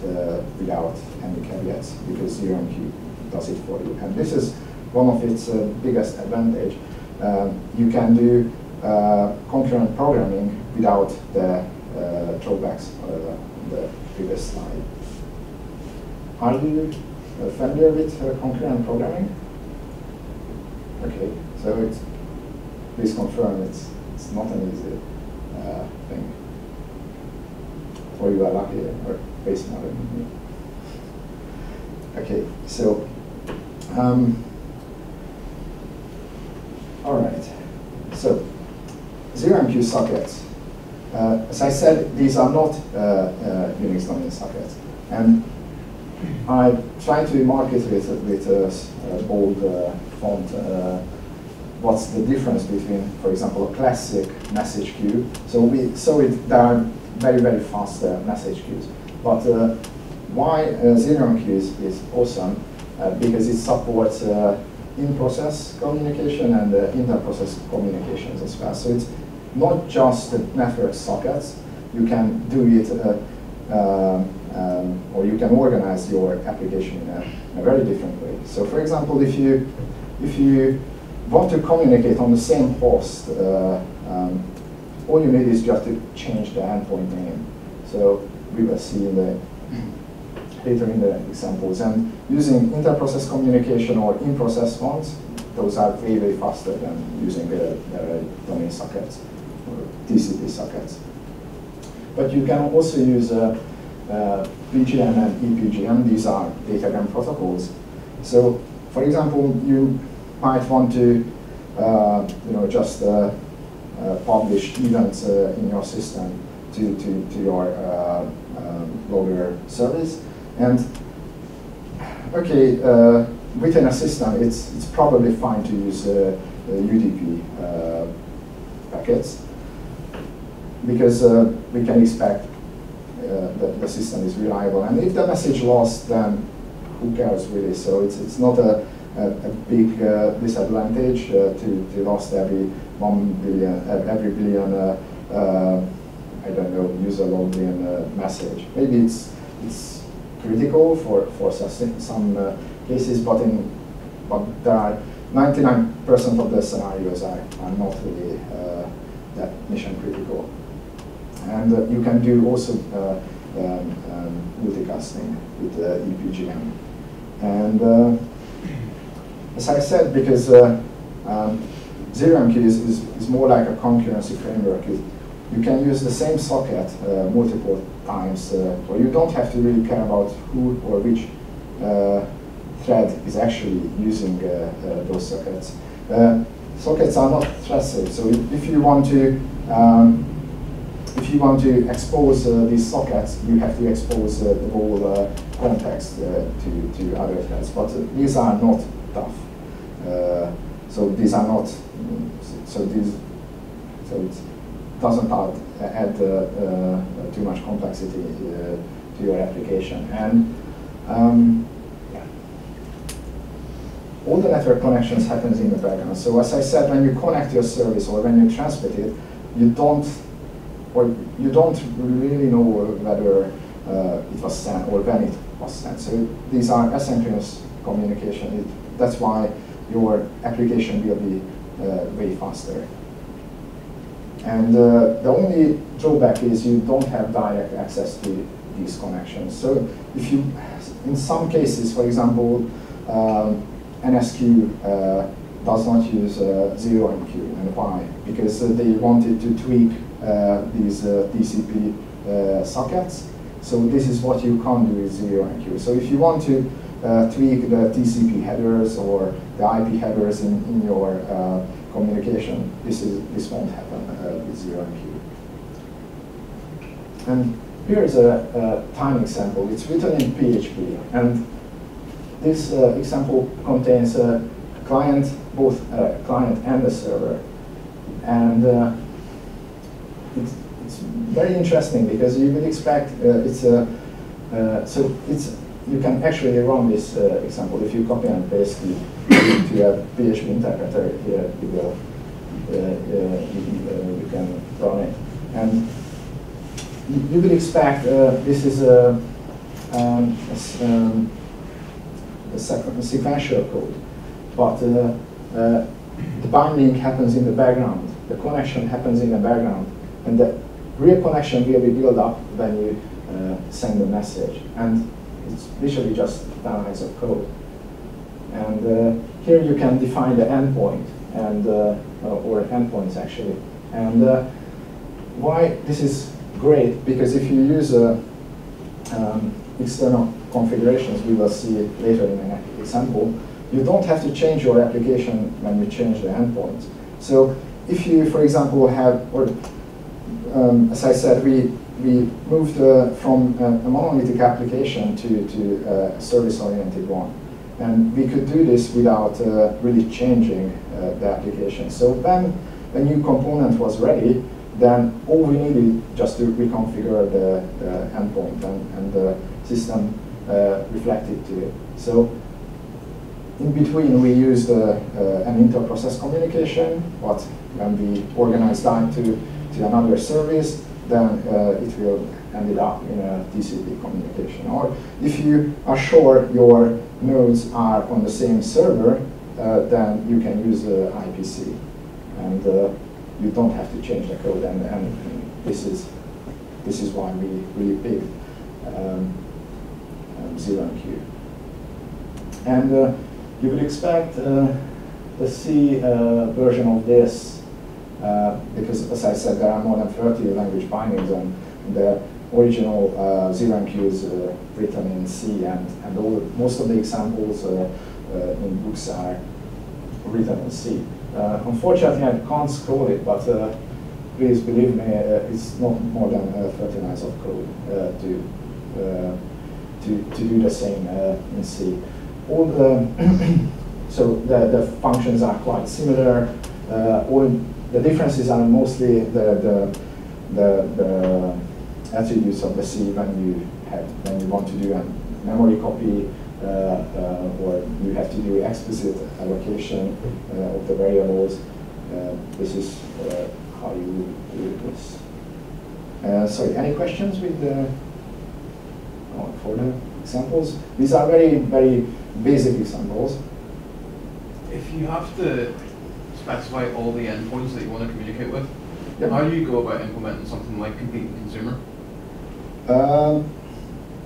without any caveats because ZeroMQ does it for you. And this is one of its biggest advantage. Um, you can do uh, concurrent programming without the uh, drawbacks on the previous slide. Are you uh, familiar with uh, concurrent programming? Okay, so it's, please confirm it's, it's not an easy uh, thing. Or you are lucky, or smarter than me. Okay, so, um, all right. So, zero ZeroMQ sockets. Uh, as I said, these are not uh, uh, Unix domain sockets. And I try to market with, with a, bold uh, font uh, what's the difference between, for example, a classic message queue. So we saw it, are very, very fast uh, message queues. But uh, why uh, ZeroMQ is, is awesome? Because it supports in-process communication and inter-process communications as well. So it's not just the network sockets. You can do it um, or you can organize your application in a, in a, very different way. So for example, if you, if you want to communicate on the same host, uh, um, all you need is just to change the endpoint name. So we will see the, later in the examples. And using inter-process communication or in-process ones, those are way, way faster than using the, the domain sockets or TCP sockets. But you can also use uh, uh, PGM and ePGM, these are datagram protocols. So, for example, you might want to, uh, you know, just uh, uh publish events uh, in your system to, to, to your uh, loader service. And, okay, within a system, it's, it's probably fine to use UDP packets because we can expect uh, the, the, system is reliable. And if the message lost, then who cares really? So it's, it's not a, a, a big uh, disadvantage uh, to, to lost every one billion, every billion, I don't know, user logged in message. Maybe it's, it's critical for, for some cases, but in but there are 99% of the scenarios are, are not really uh, that mission critical. And uh, you can do also uh, um, um, multicasting with uh, ePGM. And as I said, because um, ZeroMQ is, is, is, more like a concurrency framework. It, you can use the same socket uh, multiple times, uh, or you don't have to really care about who or which uh, thread is actually using those sockets. sockets are not thread safe, so if, if you want to um, if you want to expose uh, these sockets, you have to expose uh, the whole uh, context to, to other threads. But these are not tough. So these are not, so these, so it doesn't add, add too much complexity to your application. And um, all the network connections happens in the background. So as I said, when you connect your service or when you transmit it, you don't or you don't really know whether uh, it was sent or when it was sent. So these are asynchronous communication. It, that's why your application will be uh, way faster. And uh, the only drawback is you don't have direct access to these connections. So if you, in some cases, for example, um, NSQ uh, does not use uh, ZeroMQ. And why? Because uh, they wanted to tweak uh, these uh, TCP sockets. So this is what you can't do with ZeroMQ. So if you want to tweak the TCP headers or the IP headers in, in your communication, this, is, this won't happen with ZeroMQ. And here's a, a tiny example. It's written in PHP. And this uh, example contains a client, both a client and a server. And uh, it's, it's very interesting because you would expect uh, it's a, uh, so it's, you can actually run this uh, example if you copy and paste the, to a PHP interpreter here, you will, you, you can run it. And you would expect this is a um, um, a sequential code. But uh, uh, the binding happens in the background, the connection happens in the background, and the real connection will be built up when you uh, send a message. And it's literally just lines of code. And uh, here you can define the endpoint, and uh, or endpoints actually. And uh, why this is great, because if you use um, external configurations, we will see it later in an example, you don't have to change your application when you change the endpoints. So if you, for example, have, or um, as I said, we, we moved uh, from a, a, monolithic application to, to uh, a service-oriented one. And we could do this without uh, really changing uh, the application. So when a new component was ready, then all we needed just to reconfigure the, the endpoint and, and the system uh, reflected to it. So in between, we used uh, uh, an inter-process communication, but when we organize that to, to another service, then it will end up in a TCP communication. Or if you are sure your nodes are on the same server, uh, then you can use the IPC. And uh, you don't have to change the code. And, and, this is this is why we really picked um, um, ZeroMQ. And uh, you would expect uh, the C uh, version of this, uh, because as I said, there are more than 30 language bindings, and the original uh, zero is uh, written in C, and, and all the, most of the examples in books are written in C. unfortunately, I can't scroll it, but please believe me, it's not more than 30 lines of code to to, to do the same uh, in C. All the so the, the functions are quite similar. Uh, all the differences are mostly the, the, the, the attributes of the C when you have when you want to do a memory copy uh, uh, or you have to do explicit allocation uh, of the variables. Uh, this is how you do this. sorry, any questions with the for the examples. These are very, very basic examples. If you have to specify all the endpoints that you want to communicate with, yep. how do you go about implementing something like complete consumer? Um,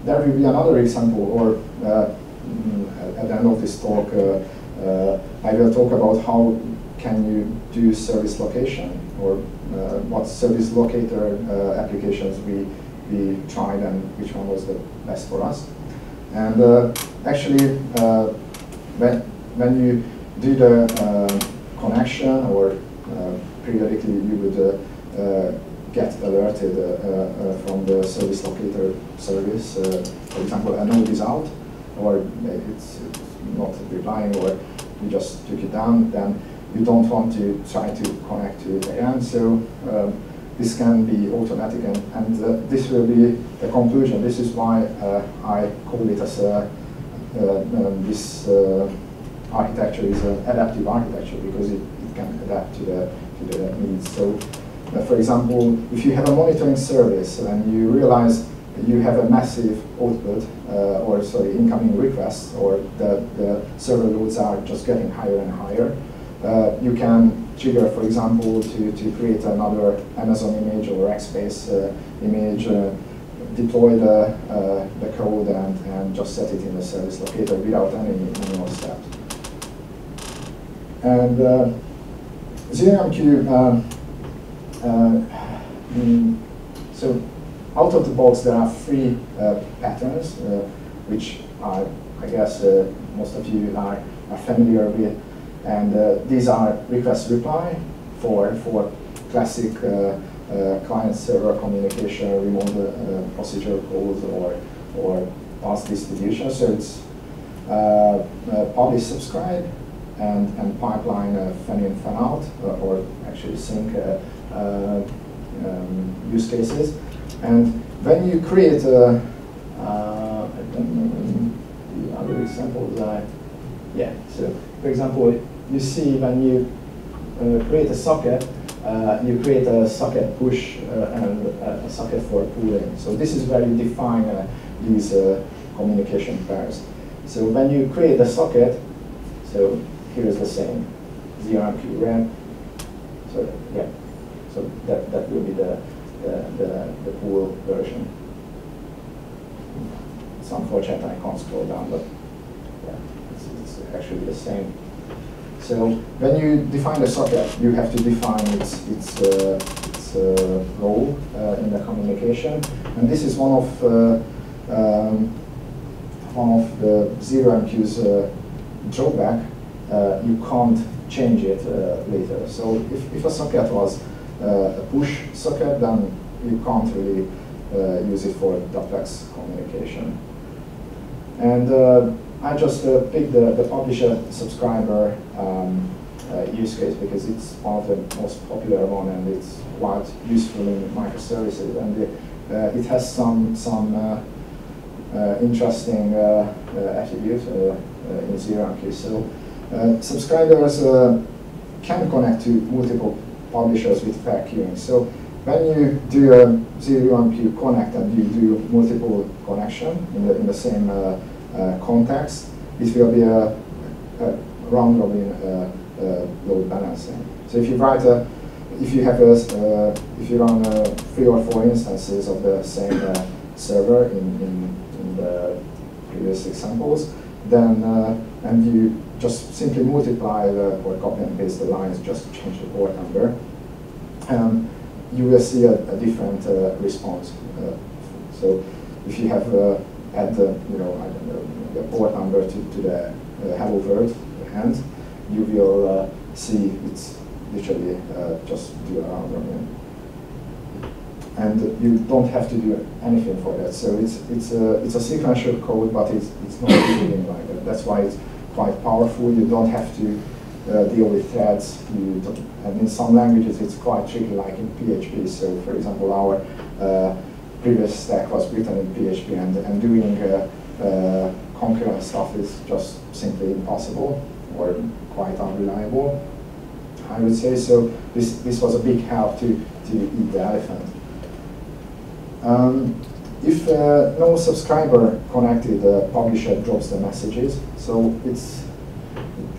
there will be another example, or uh, mm, at the end of this talk, uh, uh, I will talk about how can you do service location, or uh, what service locator uh, applications we we tried and which one was the best for us. And uh, actually, uh, when, when you do the uh, connection or uh, periodically you would uh, get alerted from the service locator service. for example, a node is out or maybe it's not replying or you just took it down, then you don't want to try to connect to it again. So um, this can be automatic and, and uh, this will be the conclusion. This is why uh, I call it as a, uh, um, this uh, architecture is an adaptive architecture because it, it can adapt to the, to the needs. So uh, for example, if you have a monitoring service and you realize you have a massive output uh, or sorry incoming requests or the, the server loads are just getting higher and higher, you can trigger, for example, to, to create another Amazon image or Rackspace uh, image, uh, deploy the, uh, the code and, and just set it in the service locator without any manual steps. And uh, um, uh, mm, so out of the box there are three uh, patterns, uh, which I guess most of you are, are familiar with. And uh, these are request reply for, for classic uh, uh, client-server communication, remote procedure calls, or, or path distribution. So it's uh, uh, publish subscribe and, and pipeline uh, fan in, fan out, uh, or actually sync uh, um, use cases. And when you create a, uh, I don't know, the other examples I, yeah, so for example, you see when you uh, create a socket, uh, you create a socket push and a, socket for pooling. So this is where you define these communication pairs. So when you create a socket, so here is the same, ZeroMQ ramp. So yeah, so that, that will be the, the, the, the pool version. It's unfortunate I can't scroll down, but yeah, it's, it's actually the same. So when you define the socket, you have to define its, its, uh, its uh, role uh, in the communication. And this is one of, uh, um, one of the ZeroMQ's uh, drawback. Uh, you can't change it later. So if, if a socket was a push socket, then you can't really use it for duplex communication. And I just uh, picked the, the publisher subscriber um, uh, use case because it's one of the most popular one and it's quite useful in microservices and it, uh, it has some some uh, uh, interesting uh, attributes in ZeroMQ. So Uh, subscribers uh, can connect to multiple publishers with fair queuing. So when you do um, a ZeroMQ connect and you do multiple connection in the in the same uh, uh context, it will be a, a round robin uh, uh, load balancing. So if you write a, if you have a, if you run three or four instances of the same server in, in, in the previous examples, then and you just simply multiply the, or copy and paste the lines, just change the port number, um, you will see a, a different uh, response. Uh, so if you have uh, add the, you know, I don't know, the port number to, to the uh, hello world end, you will uh, see it's literally uh, just do a robin. And you don't have to do anything for that. So it's it's a it's a sequential code, but it's it's not reading like that. That's why it's quite powerful. You don't have to uh, deal with threads. And in some languages it's quite tricky, like in PHP. So for example, our uh, previous stack was written in PHP and, and doing uh, uh, concurrent stuff is just simply impossible or quite unreliable. I would say so. This, this was a big help to, to eat the elephant. Um, if uh, no subscriber connected, the publisher drops the messages. So it's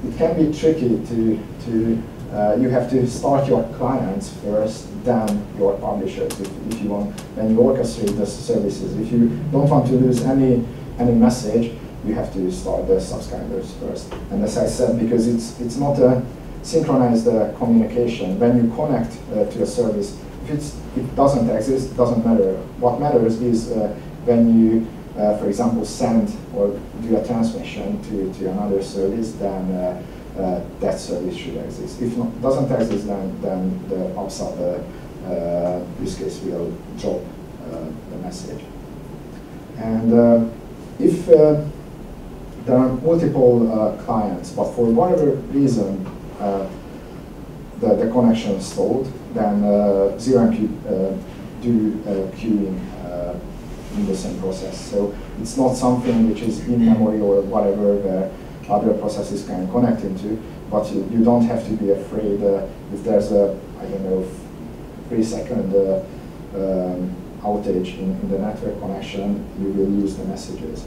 it can be tricky to to uh, you have to start your clients first, then your publishers, if, if you want, when you orchestrate the services. If you don't want to lose any, any message, you have to start the subscribers first. And as I said, because it's, it's not a synchronized uh, communication, when you connect uh, to a service, if it doesn't exist, it doesn't matter. What matters is uh, when you, uh, for example, send or do a transmission to, to another service, then uh, uh, that service should exist. If it doesn't exist, then, then the PubSub uh, uh, use case will drop uh, the message. And uh, if there are multiple clients, but for whatever reason the, the connection is stalled, then uh, ZeroMQ do queuing in the same process. So it's not something which is in memory or whatever other processes can connect into, but you, you don't have to be afraid uh, if there's a, I don't know, three second uh, um, outage in, in, the network connection, you will lose the messages.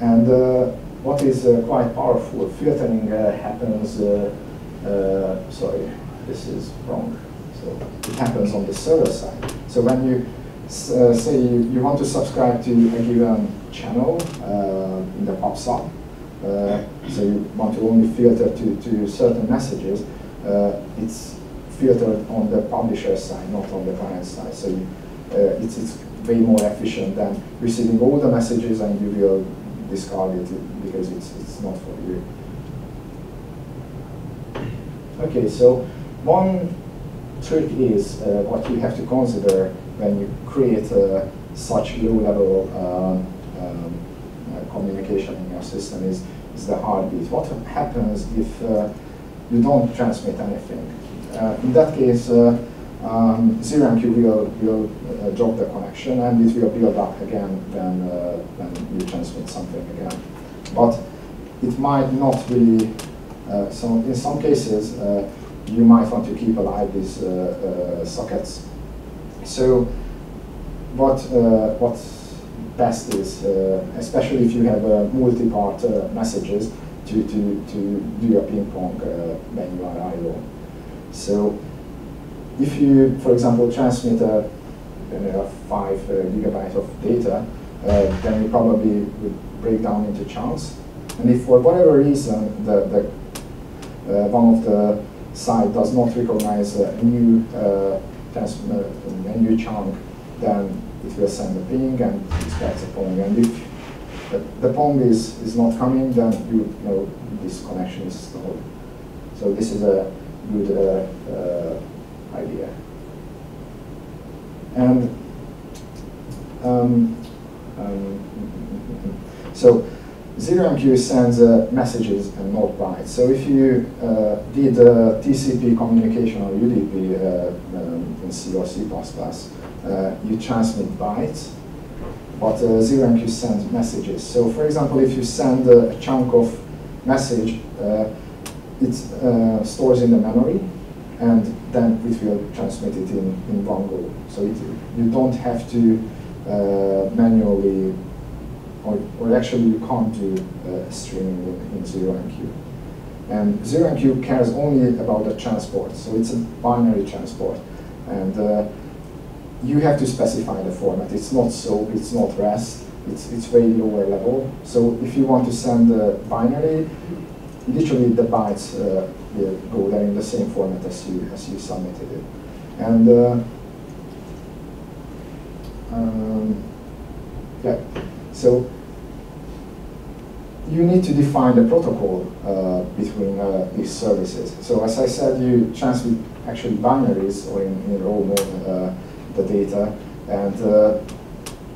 And uh, what is uh, quite powerful, filtering uh, happens, uh, sorry, this is wrong. So it happens on the server side. So when you say you, you want to subscribe to a given channel uh, in the PubSub. Uh, so you want to only filter to, to certain messages. Uh, it's filtered on the publisher side, not on the client side. So you, it's, it's way more efficient than receiving all the messages and you will discard it because it's, it's not for you. Okay, so one trick is uh, what you have to consider when you create uh, such low-level um, um, system is, is the heartbeat. What happens if uh, you don't transmit anything? Uh, in that case, uh, um, ZeroMQ will, will uh, drop the connection and it will build up again when, uh, when you transmit something again. But it might not really, uh, so in some cases, uh, you might want to keep alive these uh, uh, sockets. So what, what's best is, especially if you have multi-part messages, to, to, to do a ping pong when you are idle. So if you, for example, transmit a, five uh, gigabyte of data, uh, then you probably would break down into chunks. And if for whatever reason the, the uh, one of the side does not recognize a new uh, a new chunk, then it will send a ping and expects a pong. And if the, pong is, is not coming, then you, know this connection is stalled. So this is a good uh, uh, idea. And um, um, so ZeroMQ sends uh, messages and not bytes. So if you uh, did uh, TCP communication or UDP uh, um, in C or C++, uh, you transmit bytes, but uh, ZeroMQ sends messages. So for example, if you send a chunk of message, it stores in the memory, and then it will transmit it in, in one go. So it, you don't have to manually, or, or actually you can't do uh, streaming in, in ZeroMQ. And ZeroMQ cares only about the transport, so it's a binary transport. And uh, you have to specify the format. It's not SOAP, it's not REST, it's, it's way lower level. So if you want to send a binary, literally the bytes uh, will go there in the same format as you as you submitted it. And uh, um, yeah, so you need to define the protocol uh, between uh, these services. So as I said, you transmit actually binaries or in, in raw mode uh, the data, and uh,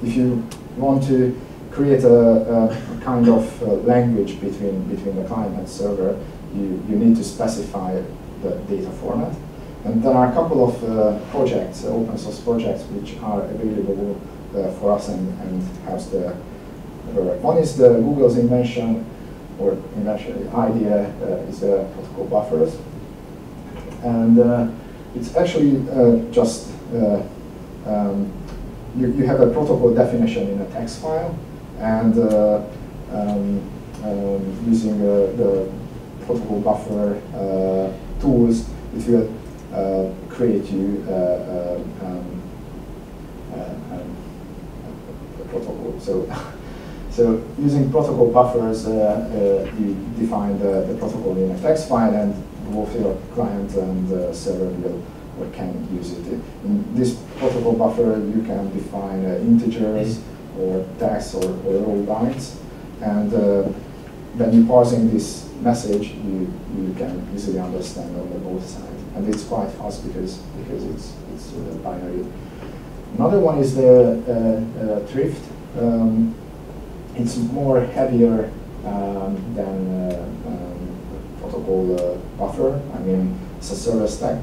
if you want to create a, a kind of uh, language between between the client and server, you, you need to specify the data format. And there are a couple of uh, projects, open source projects, which are available for us and, and has the one is the Google's invention, or invention idea uh, is the protocol buffers. And uh, it's actually just um, you, you have a protocol definition in a text file, and uh, um, um, using uh, the protocol buffer uh, tools, it will create you um, protocol. So. So using protocol buffers, uh, uh, you define the, the, protocol in a text file and both your client and uh, server will or can use it. In this protocol buffer, you can define integers, or text or, or raw bytes. And uh, when you're parsing this message, you, you can easily understand on the both sides. And it's quite fast because, because it's, it's uh, binary. Another one is the uh, uh Thrift. Um, it's more heavier um, than uh, um, protocol uh, buffer. I mean, it's a server stack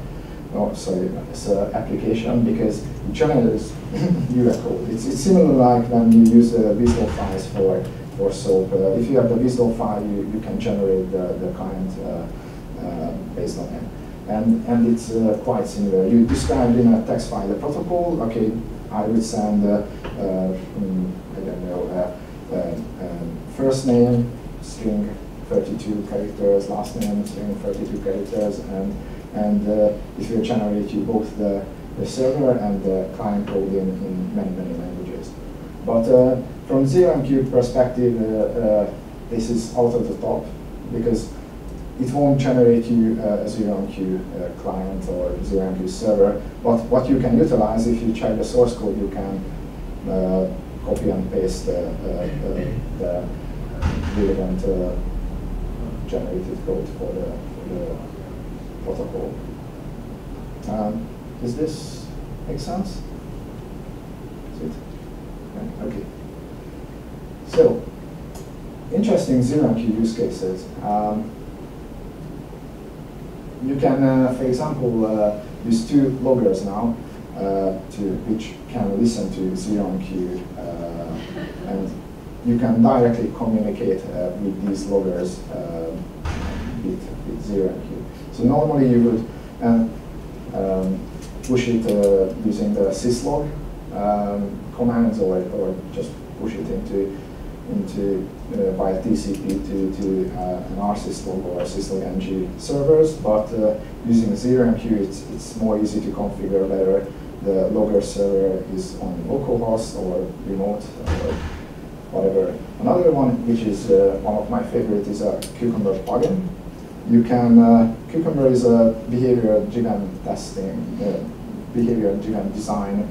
oh, sorry, it's an application because it generates code. It's, it's similar like when you use uh, WSDL files for, for SOAP. Uh, if you have the WSDL file, you, you can generate the, the client uh, uh, based on it. And, and it's uh, quite similar. You describe in a text file the protocol, okay, I would send, uh, um, I don't know, um, first name, string 32 characters, last name, string 32 characters, and and uh, it will generate you both the, the server and the client code in, in many, many languages. But uh, from ZeroMQ perspective, uh, this is out of the top because it won't generate you uh, a ZeroMQ uh, client or ZeroMQ server. But what you can utilize, if you check the source code, you can uh, copy and paste the, the relevant generated code for the, for the protocol. Um, does this make sense? Is it? Okay. So, interesting ZeroMQ use cases. Um, you can, uh, for example, uh, use two loggers now uh, to which can listen to ZeroMQ uh, and you can directly communicate uh, with these loggers uh, with, with ZeroMQ. So normally you would um, push it using the syslog um, commands or, or just push it into into uh, via TCP to, to uh, an rsyslog or syslog-ng servers, but uh, using ZeroMQ, it's, it's more easy to configure whether the logger server is on localhost or remote or whatever. Another one, which is uh, one of my favorite, is a Cucumber plugin. You can, uh, Cucumber is a behavior-driven testing, uh, behavior-driven design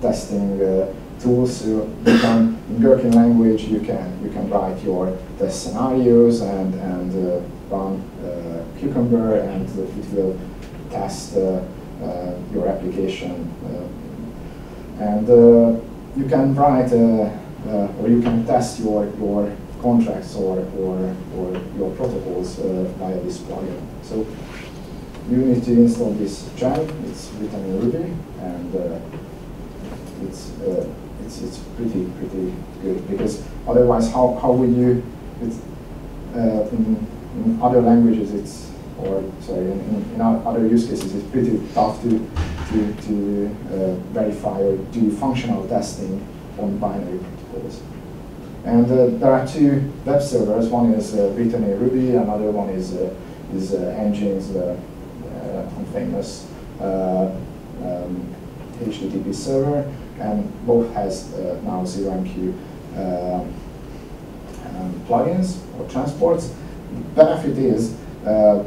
testing tools. So you can, in Gherkin language, you can you can write your test scenarios and and uh, run uh, Cucumber, and it will test uh, uh your application. Uh, and uh, you can write or you can test your your contracts or or or your protocols via this plugin. So you need to install this gem. It's written in Ruby, and it's it's, it's pretty pretty good because otherwise how, how would you it's, uh, in, in other languages it's or sorry in, in, in other use cases it's pretty tough to to, to uh, verify or do functional testing on binary protocols. And uh, there are two web servers. One is uh, written in Ruby, another one is uh, is uh, Nginx, uh, uh, famous uh, um, HTTP server and both has uh, now ZeroMQ um, um, plugins or transports. Benefit is uh,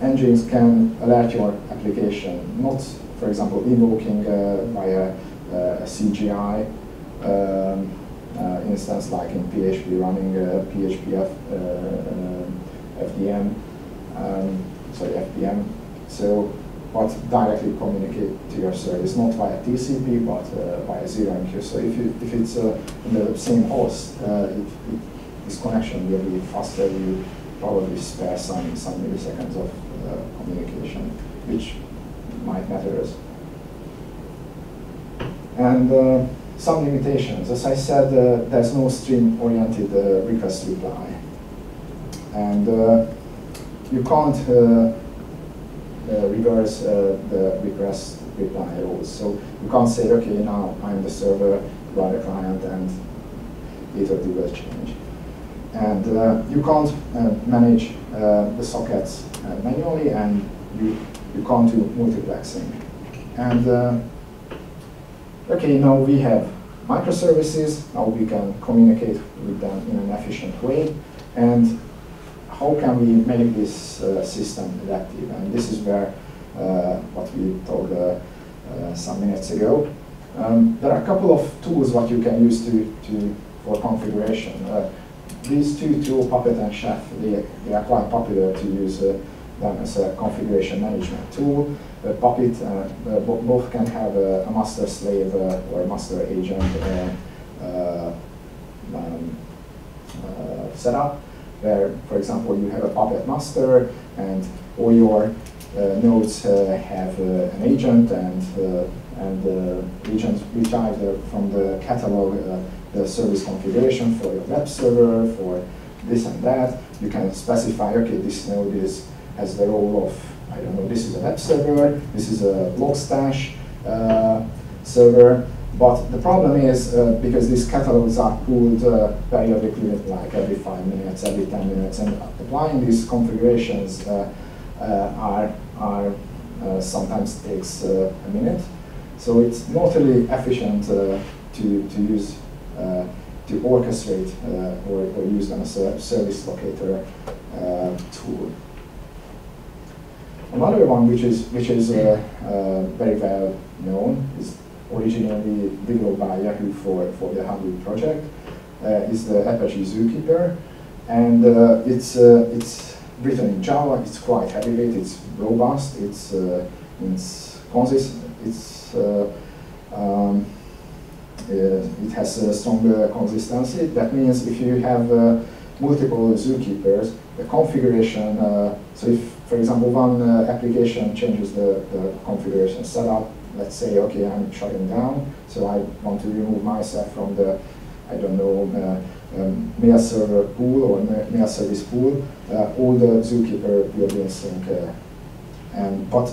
Nginx can alert your application, not, for example, invoking uh, via uh, a CGI um, uh, instance like in PHP running PHP FDM, um, sorry, FPM. So but directly communicate to your service, not via TCP, but uh, via ZeroMQ. So if, you, if it's uh, in the same host, uh, it, it, this connection will be faster. You probably spare some, some milliseconds of uh, communication, which might matter as. And uh, some limitations. As I said, uh, there's no stream-oriented request reply. And you can't Uh, reverse uh, the request reply rules. So you can't say, okay, now I'm the server, you are the client, and either do will change. And uh, you can't uh, manage uh, the sockets manually, and you, you can't do multiplexing. And okay, now we have microservices, now we can communicate with them in an efficient way, and how can we make this uh, system adaptive? And this is where uh, what we talked uh, uh, some minutes ago. Um, there are a couple of tools what you can use to, to for configuration. These two tools, Puppet and Chef, they, they are quite popular to use them as a configuration management tool. Uh, Puppet, uh, both can have a, a master slave uh, or master agent um, setup where, for example, you have a puppet master and all your uh, nodes uh, have uh, an agent and and the agent retrieve from the catalog the service configuration for your web server, for this and that. You can specify, okay, this node is has the role of, I don't know, this is a web server, this is a Logstash uh, server, but the problem is, uh, because these catalogs are pulled uh, periodically, like every five minutes, every 10 minutes, and applying these configurations uh, uh are, are uh, sometimes takes uh, a minute. So it's not really efficient to, to use, to orchestrate or, or use them as a service locator tool. Another one which is, which is very well known is originally developed by Yahoo for, for the Hadoop project, uh, is the Apache Zookeeper. And uh, it's, uh, it's written in Java, it's quite heavyweight, it's robust, it's, it's consistent, it's um, it has a strong consistency. That means if you have multiple zookeepers, the configuration, so if, for example, one application changes the, the configuration setup, let's say, okay, I'm shutting down, so I want to remove myself from the, I don't know, uh, um, mail server pool or mail service pool, uh, all the zookeeper will be in sync. Uh, and, but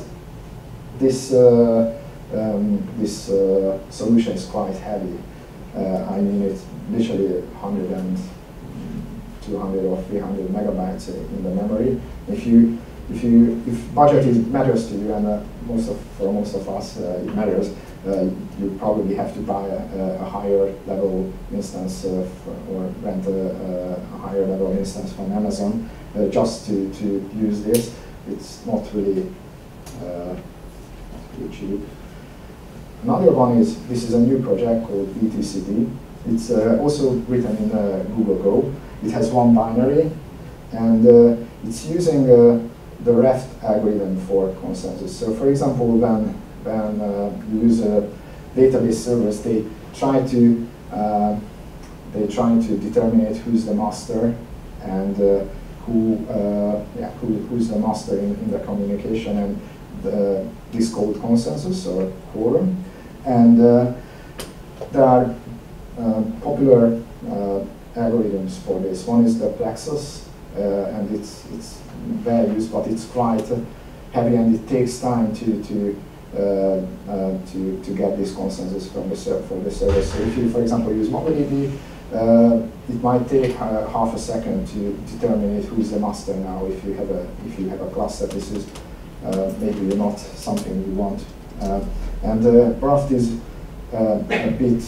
this, uh, um, this uh, solution is quite heavy. Uh, I mean, it's literally 100 and 200 or 300 megabytes in the memory. If you if you if budget is, matters to you, and most of for most of us uh, it matters, uh, you probably have to buy a, a higher level instance or rent a, a, higher level instance from Amazon uh, just to, to use this. It's not really, uh, not really cheap. Another one is this is a new project called etcd. It's uh, also written in Google Go. It has one binary, and it's using the Raft algorithm for consensus. So for example, when, when uh, you use a database service, they try to uh, they try to determine who's the master and uh, who uh, yeah who, who's the master in, in the communication and the, this called consensus or quorum. And uh, there are uh, popular algorithms for this. One is the Paxos, and it's it's values, but it's quite heavy and it takes time to, to uh, uh, to, to get this consensus from the the service. So if you, for example, use MongoDB, uh, it might take uh, half a second to determine who is the master now. If you have a if you have a cluster, this is uh, maybe not something you want. Uh, and Raft is a bit.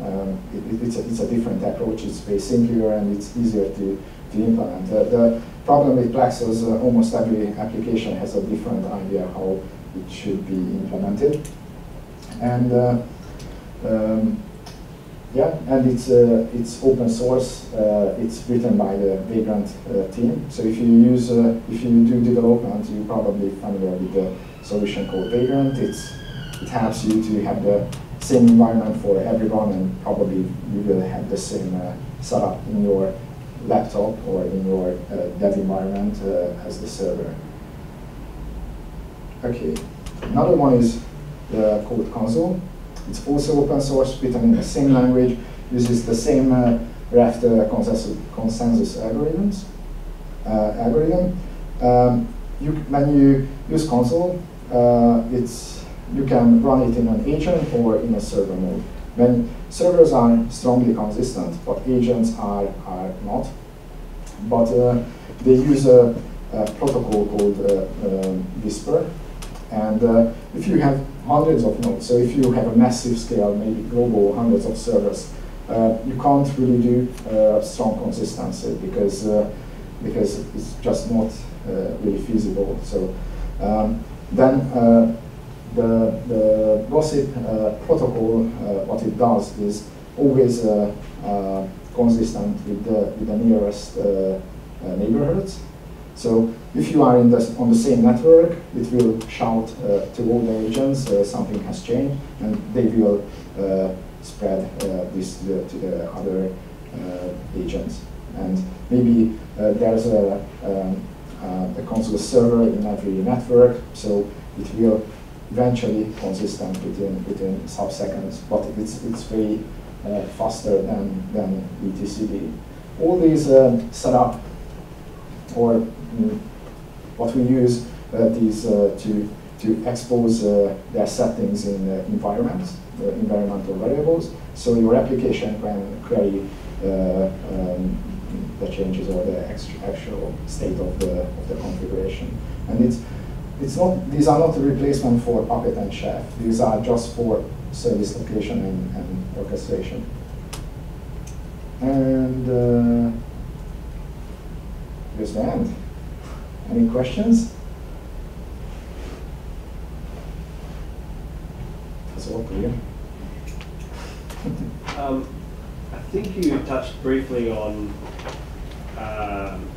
Um, it, it's, a, it's a different approach. It's very simpler and it's easier to, to implement. the problem with Paxos, uh, almost every application has a different idea how it should be implemented. And uh, um, yeah, and it's uh, it's open source. Uh, it's written by the Vagrant uh, team. So if you use uh, if you do development, you're probably familiar with the solution called Vagrant. It's it helps you to have the same environment for everyone, and probably you will have the same setup in your laptop or in your uh, dev environment uh, as the server. Okay, another one is the code Consul. It's also open source, written in the same language, uses the same uh, Raft uh, consensus, consensus algorithms. Uh, algorithm. Um, you, when you use Consul, uh, it's you can run it in an agent or in a server mode. When servers are strongly consistent, but agents are, are not. But uh, they use a, a, protocol called uh, um, Whisper. And uh, if you have hundreds of nodes, so if you have a massive scale, maybe global hundreds of servers, you can't really do strong consistency because, because it's just not really feasible. So um, then the, the gossip uh, protocol, uh, what it does is always uh, uh consistent with the, with the nearest uh, uh, neighborhoods. So if you are in the, on the same network, it will shout to all the agents something has changed, and they will spread this to the, to the other agents. And maybe there's a, um, a Consul server in every network, so it will eventually consistent within within sub-seconds, but it's it's very uh, faster than than etcd. All these uh, setup or mm, what we use uh, these uh, to to expose uh, their settings in environments, environmental variables, so your application can query um, the changes or the actual state of the of the configuration, and it's it's not, these are not a replacement for Puppet and Chef. These are just for service location and, and orchestration. And uh, here's the end. Any questions? That's all clear. um, I think you touched briefly on um,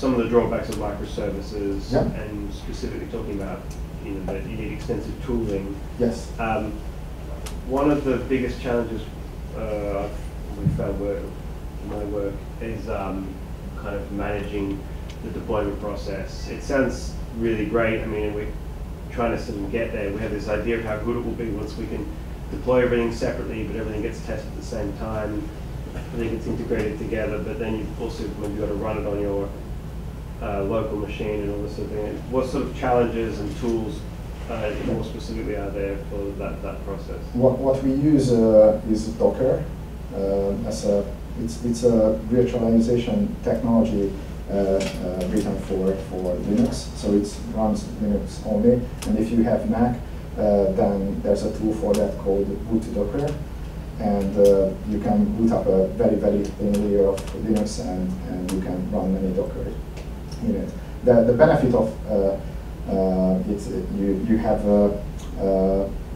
some of the drawbacks of microservices yep. and specifically talking about you know that you need extensive tooling. Yes. Um, one of the biggest challenges uh, we found work, my work is um, kind of managing the deployment process. It sounds really great. I mean, we're trying to sort of get there. We have this idea of how good it will be once we can deploy everything separately, but everything gets tested at the same time. Everything gets integrated together, but then you've also maybe got to run it on your uh, local machine and all this sort of thing. What sort of challenges and tools uh, more specifically are there for that, that process? What, what we use uh, is Docker uh, as a it's it's a virtualization technology uh, uh, written for for Linux, so it runs Linux only. And if you have Mac, uh, then there's a tool for that called boot Docker, and you can boot up a very very thin layer of Linux, and and you can run many Docker in it. The the benefit of it's you you have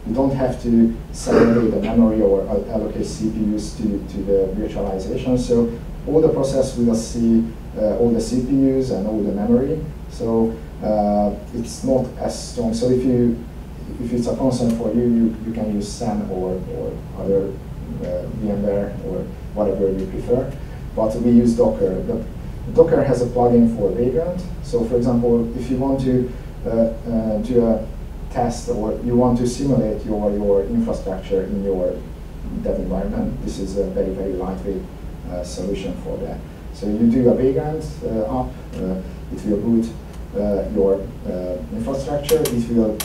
you don't have to separate the memory or allocate CPUs to, to the virtualization. So all the process will see uh, all the CPUs and all the memory. So uh, it's not as strong. So if you if it's a concern for you, you, you can use Xen or, or other uh, VMware or whatever you prefer. But we use Docker. Docker has a plugin for Vagrant. So for example, if you want to uh, uh, do a test or you want to simulate your, your infrastructure in your dev environment, this is a very, very lightweight uh, solution for that. So you do a Vagrant app, it will boot uh, your uh, infrastructure, it will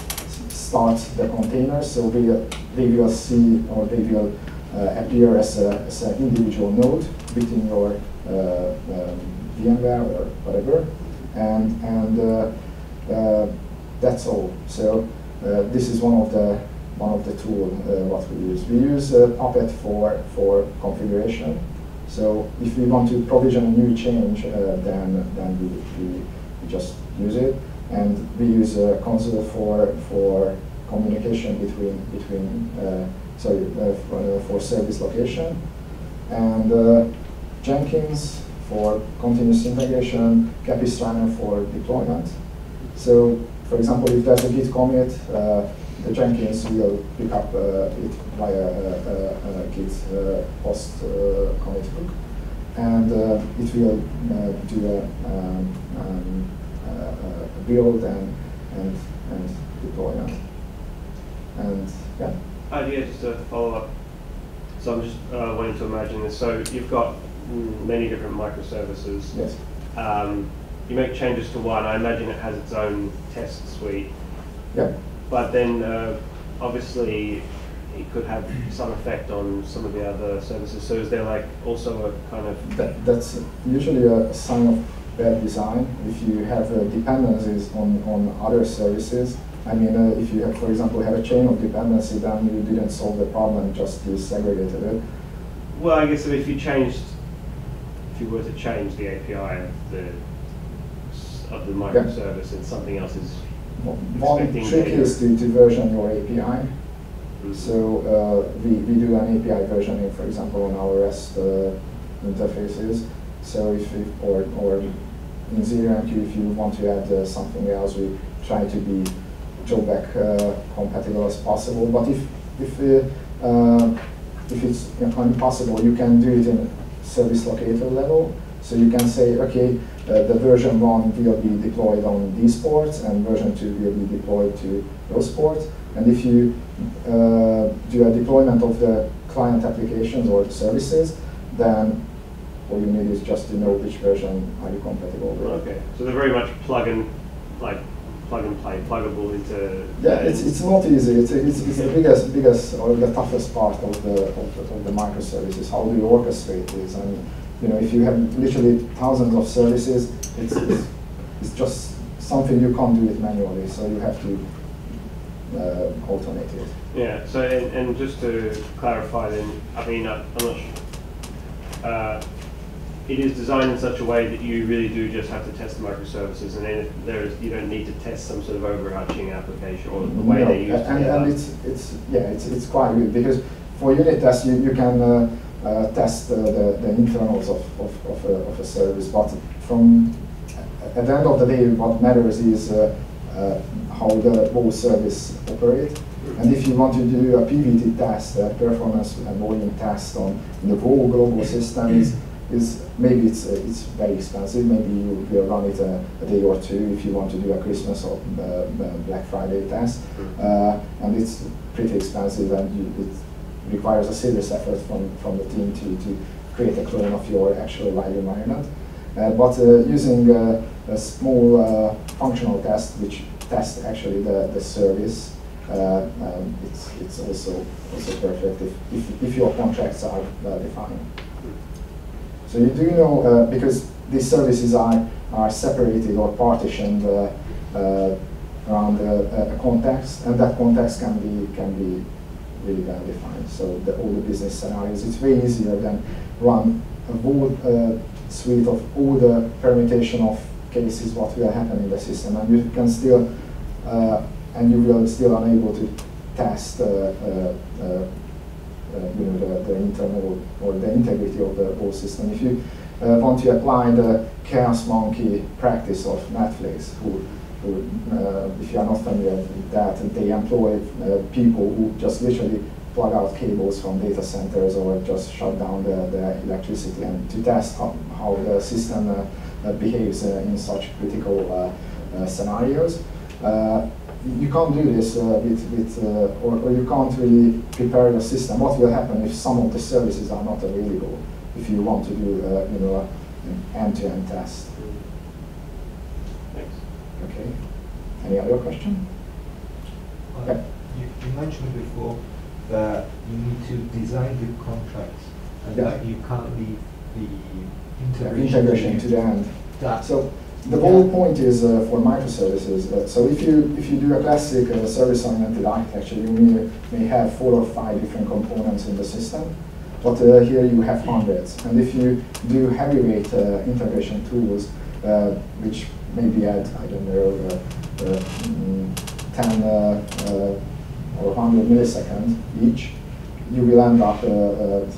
start the containers, so they, they will see or they will uh, appear as, a, as an individual node within your um, VMware or whatever, and, and that's all. So uh, this is one of the one of the tools uh, what we use. We use uh, Puppet for for configuration. So if we want to provision a new change, then then we, we, we just use it, and we use a Consul for for communication between between uh, sorry uh, for, for, service location and uh, Jenkins for continuous integration, Capistrano for deployment. So for example, if there's a Git commit, uh, the Jenkins will pick up uh, it via a, a, a Git uh, post commit hook, and it will do a, um, um, a, build and and and deployment. And yeah. Uh, yeah, just a follow up. So I'm just uh, wanting to imagine this. So you've got many different microservices. Yes. Um, you make changes to one, I imagine it has its own test suite. Yeah. But then uh, obviously it could have some effect on some of the other services. So is there like also a kind of that, that's usually a sign of bad design. If you have uh, dependencies on, on other services, I mean, uh, if you have, for example, have a chain of dependency, then you didn't solve the problem, just you segregated it. Well, I guess if you changed, if you were to change the API of the of the microservice and something else is One trick is to, to version your API. Mm-hmm. So uh, we, we do an API versioning, for example, on our REST uh, interfaces. So if, if or, or in ZeroMQ, if you want to add uh, something else, we try to be drawback uh, compatible as possible. But if if uh, if it's impossible, you can do it in service locator level. So you can say, okay, uh, the version 1 will be deployed on these ports and version 2 will be deployed to those ports. And if you uh, do a deployment of the client applications or the services, then all you need is just to know which version are you compatible with. Okay, so they're very much plug and like plug and play, pluggable into. Yeah, it's, it's not easy. It's, it's, it's the biggest biggest or the toughest part of the of the, of the microservices. How do you orchestrate this? And you know, if you have literally thousands of services, it's, it's, it's just something you can't do it manually, so you have to uh, automate it. Yeah, so and, and just to clarify then, I mean, I, am not uh, it is designed in such a way that you really do just have to test the microservices, and then there is, you don't need to test some sort of overarching application or the way no, they use and, and it's it's yeah it's it's quite good because for unit tests you you can. Uh, uh, test uh, the, the internals of, of, of, a, of a service. But from at the end of the day, what matters is uh, how the whole service operates. And if you want to do a PVT test, a performance and volume test on the whole global system, is, maybe it's uh, it's very expensive. Maybe you will run it a, a, day or two if you want to do a Christmas or uh, uh Black Friday test, uh, and it's pretty expensive and you, it requires a serious effort from, from the team to, to create a clone of your actual live environment. Uh, but uh, using a small functional test which tests actually the, the service uh, um, it's, it's also, also perfect if, if, if your contracts are well defined. So you do know, uh, because these services are, are separated or partitioned uh, uh around a, a, context, and that context can be, can be really well defined. So the, all the business scenarios, it's way easier than run a whole uh, suite of all the permutation of cases what will happen in the system, and you can still uh, and you will still unable to test uh, Uh, you know, the, the internal or the integrity of the whole system. If you uh, want to apply the chaos monkey practice of Netflix, who who, uh, if you are not familiar with that, they employ uh, people who just literally plug out cables from data centers or just shut down the, the electricity and to test how, how the system uh, uh behaves in such critical scenarios you can't do this uh, with, with uh, or, or, you can't really prepare the system. What will happen if some of the services are not available if you want to do uh, you know an end-to-end test? Thanks. Okay. Any other question? Uh, you, you, mentioned before that you need to design the contracts and yeah. that you can't leave the integration, integration to the end. That so the whole point is uh, for microservices. Uh, so if you if you do a classic uh, service-oriented architecture, you may, may have four or five different components in the system, but uh, here you have hundreds. And if you do heavyweight uh, integration tools, uh, which maybe add I don't know mm, 10 or 100 milliseconds each, you will end up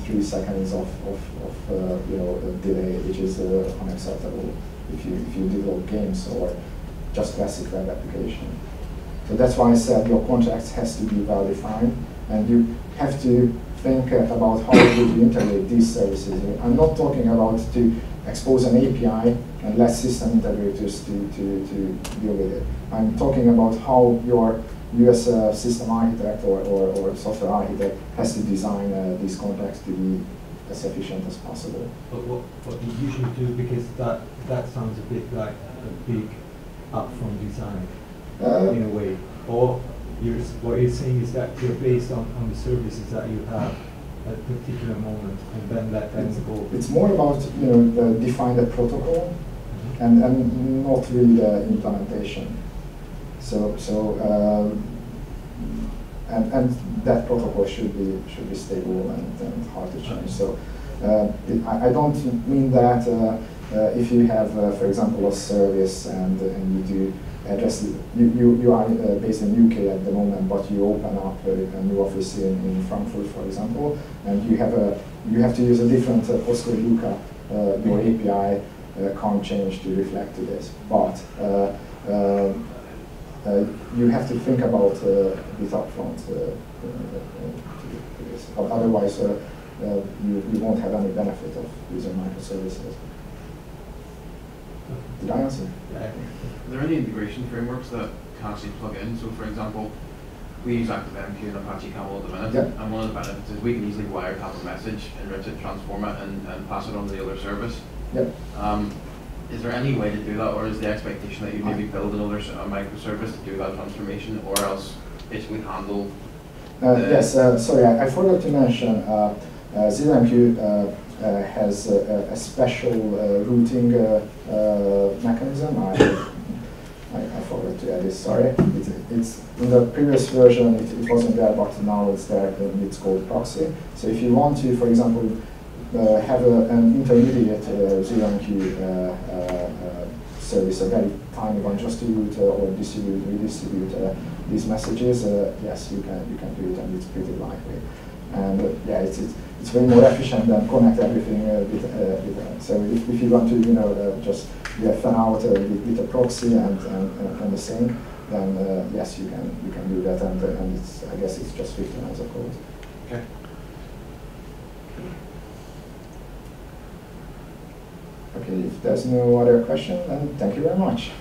three seconds of, of, of you know delay, which is unacceptable if you, if you develop games or just classic web application. So that's why I said your contract has to be well defined and you have to think about how you integrate these services. I'm not talking about to expose an API and let system integrators to, to, to deal with it. I'm talking about how your US uh, system architect or, or, or, software architect has to design uh, these contracts to be as efficient as possible. But what, what you usually do, because that, that sounds a bit like a big upfront design uh, in a way, or you're, what you're saying is that you're based on, on the services that you have at a particular moment and then let them it's, go. It's more about, you know, define the protocol mm -hmm. and, and not really the implementation. So, so um, and, and that protocol should be should be stable and, and hard to change. So uh, it, I, I, don't mean that uh, if you have, uh, for example, a service and and you do address you you, you are uh, based in UK at the moment, but you open up a, a, new office in, in Frankfurt, for example, and you have a you have to use a different uh, postcode lookup. your API can't change to reflect to this, but uh, you have to think about uh, this upfront uh, to this. Otherwise, you, you won't have any benefit of using microservices. Did I answer? Are there any integration frameworks that can actually plug in? So, for example, we use ActiveMQ and Apache Camel at the minute, and one of the benefits is we can easily wiretap a message, enrich it, transform it, and, and pass it on to the other service. Yep. Um, is there any way to do that, or is the expectation that you maybe build another a microservice to do that transformation, or else basically handle? Uh, yes, uh, sorry, I, I, forgot to mention uh, uh uh, Uh, has a, a special uh, routing uh, mechanism. I, I, I, forgot to add this, sorry. It, it's in the previous version, it, it wasn't there, but now it's there, and it's called proxy. So if you want to, for example, uh, have a, an intermediate uh, ZeroMQ uh, service, a very tiny one, just to route or distribute, redistribute these messages, yes, you can you can do it, and it's pretty lightweight. And yeah, it's, it's it's way more efficient than connect everything uh, with, uh, with uh, so if, if you want to you know just yeah, fan out with, with, a proxy and, and, and the same then uh, yes, you can you can do that, and, uh, and it's I guess it's just 50 lines of code. Okay. Okay, if there's no other question, then thank you very much.